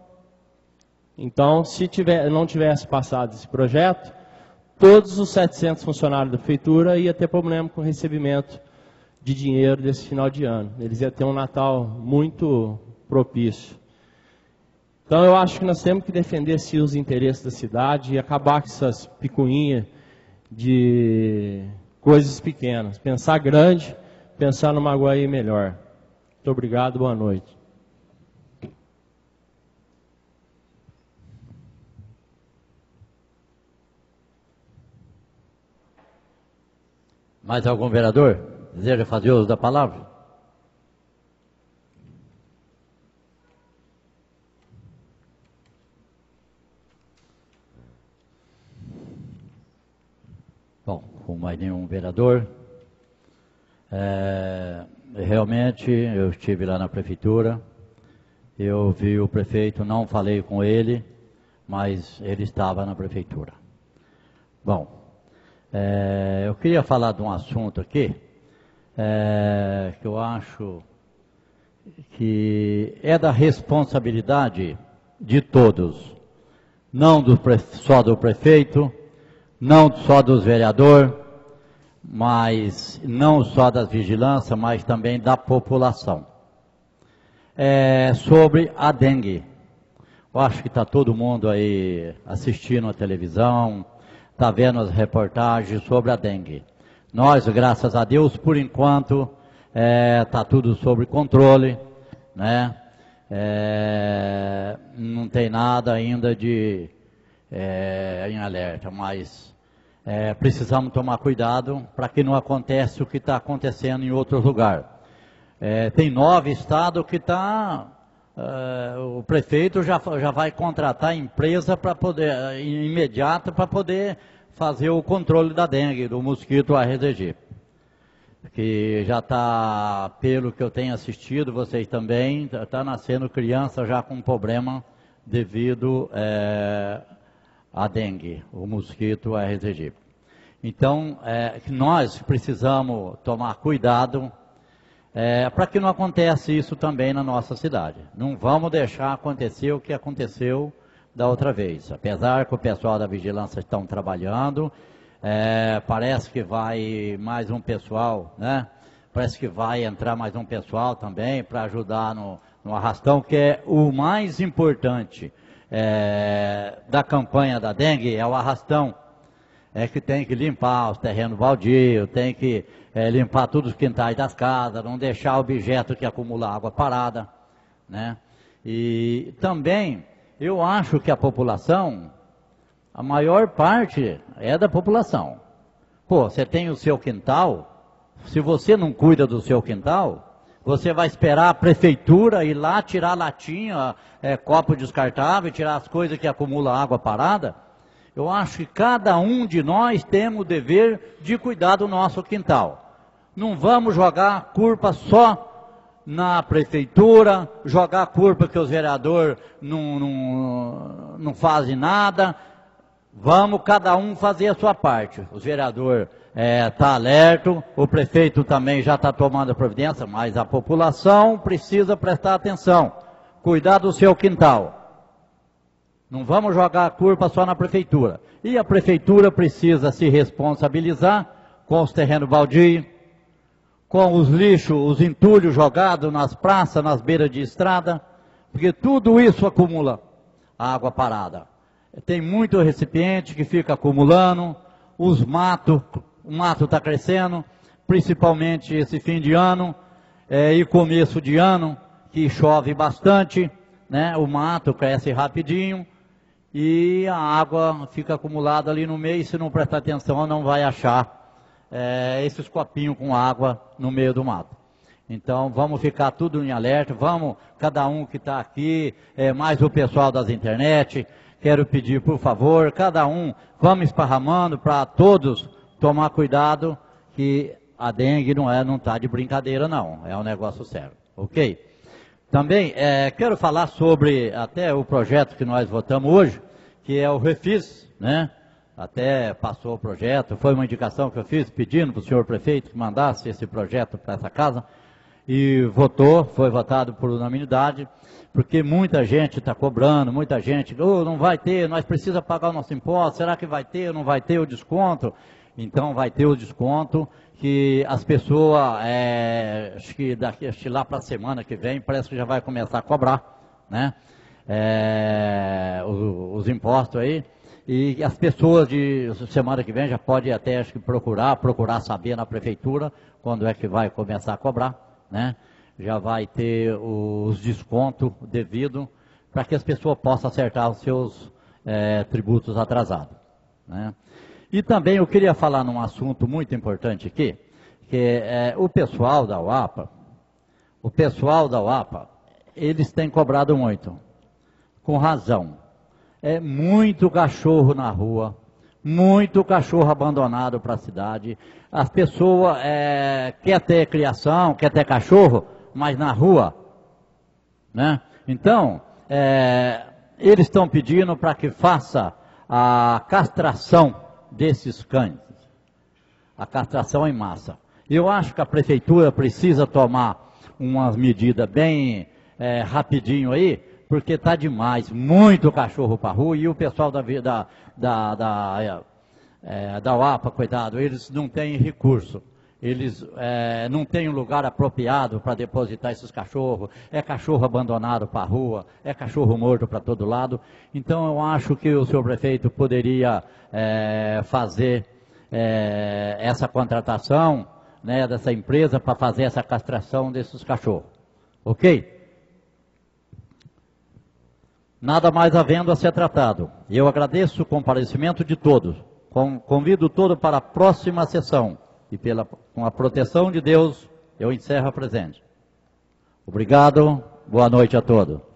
Então, se tiver, não tivesse passado esse projeto, todos os 700 funcionários da prefeitura iam ter problema com o recebimento de dinheiro desse final de ano. Eles iam ter um Natal muito propício. Então eu acho que nós temos que defender sim os interesses da cidade e acabar com essas picuinhas de coisas pequenas. Pensar grande, pensar numa Guaí melhor. Muito obrigado, boa noite. Mais algum vereador deseja fazer uso da palavra? Bom, com mais nenhum vereador, é, realmente eu estive lá na prefeitura, eu vi o prefeito, não falei com ele, mas ele estava na prefeitura. Bom, é, eu queria falar de um assunto aqui, é, que eu acho que é da responsabilidade de todos, não do, só do prefeito, não só dos vereadores, mas não só das vigilâncias, mas também da população. É sobre a dengue. Eu acho que está todo mundo aí assistindo a televisão, está vendo as reportagens sobre a dengue. Nós, graças a Deus, por enquanto, está é, tá tudo sob controle, né? É, não tem nada ainda de é, em alerta, mas é, precisamos tomar cuidado para que não aconteça o que está acontecendo em outros lugares. É, tem nove estados que está. É, o prefeito já, já vai contratar a empresa para poder, imediata para poder fazer o controle da dengue, do mosquito RZG. Que já está, pelo que eu tenho assistido, vocês também, está tá nascendo criança já com problema devido é, a dengue, o mosquito aegypti. Então, é, nós precisamos tomar cuidado é, para que não aconteça isso também na nossa cidade. Não vamos deixar acontecer o que aconteceu da outra vez. Apesar que o pessoal da vigilância estão trabalhando, é, parece que vai mais um pessoal, né? Parece que vai entrar mais um pessoal também para ajudar no, no arrastão, que é o mais importante é, da campanha da dengue, é o arrastão. É que tem que limpar os terrenos baldios, tem que é, limpar todos os quintais das casas, não deixar objeto que acumula água parada, né? E também, eu acho que a população, a maior parte é da população. Pô, você tem o seu quintal, se você não cuida do seu quintal, você vai esperar a prefeitura ir lá tirar latinha, é, copo descartável, tirar as coisas que acumulam água parada? Eu acho que cada um de nós temos o dever de cuidar do nosso quintal. Não vamos jogar culpa só na prefeitura, jogar culpa que os vereadores não, não, não fazem nada. Vamos cada um fazer a sua parte. Os vereadores está é, tá o prefeito também já está tomando providência, mas a população precisa prestar atenção, cuidar do seu quintal. Não vamos jogar a culpa só na prefeitura. E a prefeitura precisa se responsabilizar com os terrenos baldios, com os lixos, os entulhos jogados nas praças, nas beiras de estrada, porque tudo isso acumula água parada. Tem muito recipiente que fica acumulando, os matos o mato está crescendo, principalmente esse fim de ano é, e começo de ano, que chove bastante, né? o mato cresce rapidinho e a água fica acumulada ali no meio, e se não prestar atenção não vai achar é, esses copinhos com água no meio do mato. Então vamos ficar tudo em alerta, vamos, cada um que está aqui, é, mais o pessoal das internet, quero pedir por favor, cada um, vamos esparramando para todos tomar cuidado que a dengue não é, não está de brincadeira não, é um negócio sério, ok? Também é, quero falar sobre até o projeto que nós votamos hoje, que é o Refis, né? Até passou o projeto, foi uma indicação que eu fiz pedindo para o senhor prefeito que mandasse esse projeto para essa casa. e votou, foi votado por unanimidade, porque muita gente está cobrando, muita gente, oh, não vai ter, nós precisamos pagar o nosso imposto, será que vai ter, não vai ter o desconto? Então vai ter o desconto que as pessoas, é, acho que daqui, acho que lá para a semana que vem, parece que já vai começar a cobrar, né? É, os, os impostos aí. E as pessoas de semana que vem já podem até acho que procurar, procurar saber na prefeitura quando é que vai começar a cobrar, né? Já vai ter os descontos devido para que as pessoas possam acertar os seus é, tributos atrasados. Né? E também eu queria falar num assunto muito importante aqui, que é o pessoal da UAPA, o pessoal da UAPA, eles têm cobrado muito, com razão é muito cachorro na rua, muito cachorro abandonado para a cidade. As pessoas é, quer ter criação, quer ter cachorro, mas na rua, né? Então, é, eles estão pedindo para que faça a castração desses cães, a castração em massa. Eu acho que a prefeitura precisa tomar umas medidas bem é, rapidinho aí, porque tá demais, muito cachorro para rua e o pessoal da da da, da, é, da UAPA, coitado, eles não têm recurso. Eles é, não têm um lugar apropriado para depositar esses cachorros. É cachorro abandonado para a rua, é cachorro morto para todo lado. Então eu acho que o senhor prefeito poderia é, fazer é, essa contratação né, dessa empresa para fazer essa castração desses cachorros. Ok? Nada mais havendo a ser tratado. Eu agradeço o comparecimento de todos. Convido todos para a próxima sessão e pela, com a proteção de Deus, eu encerro a presente. Obrigado, boa noite a todos.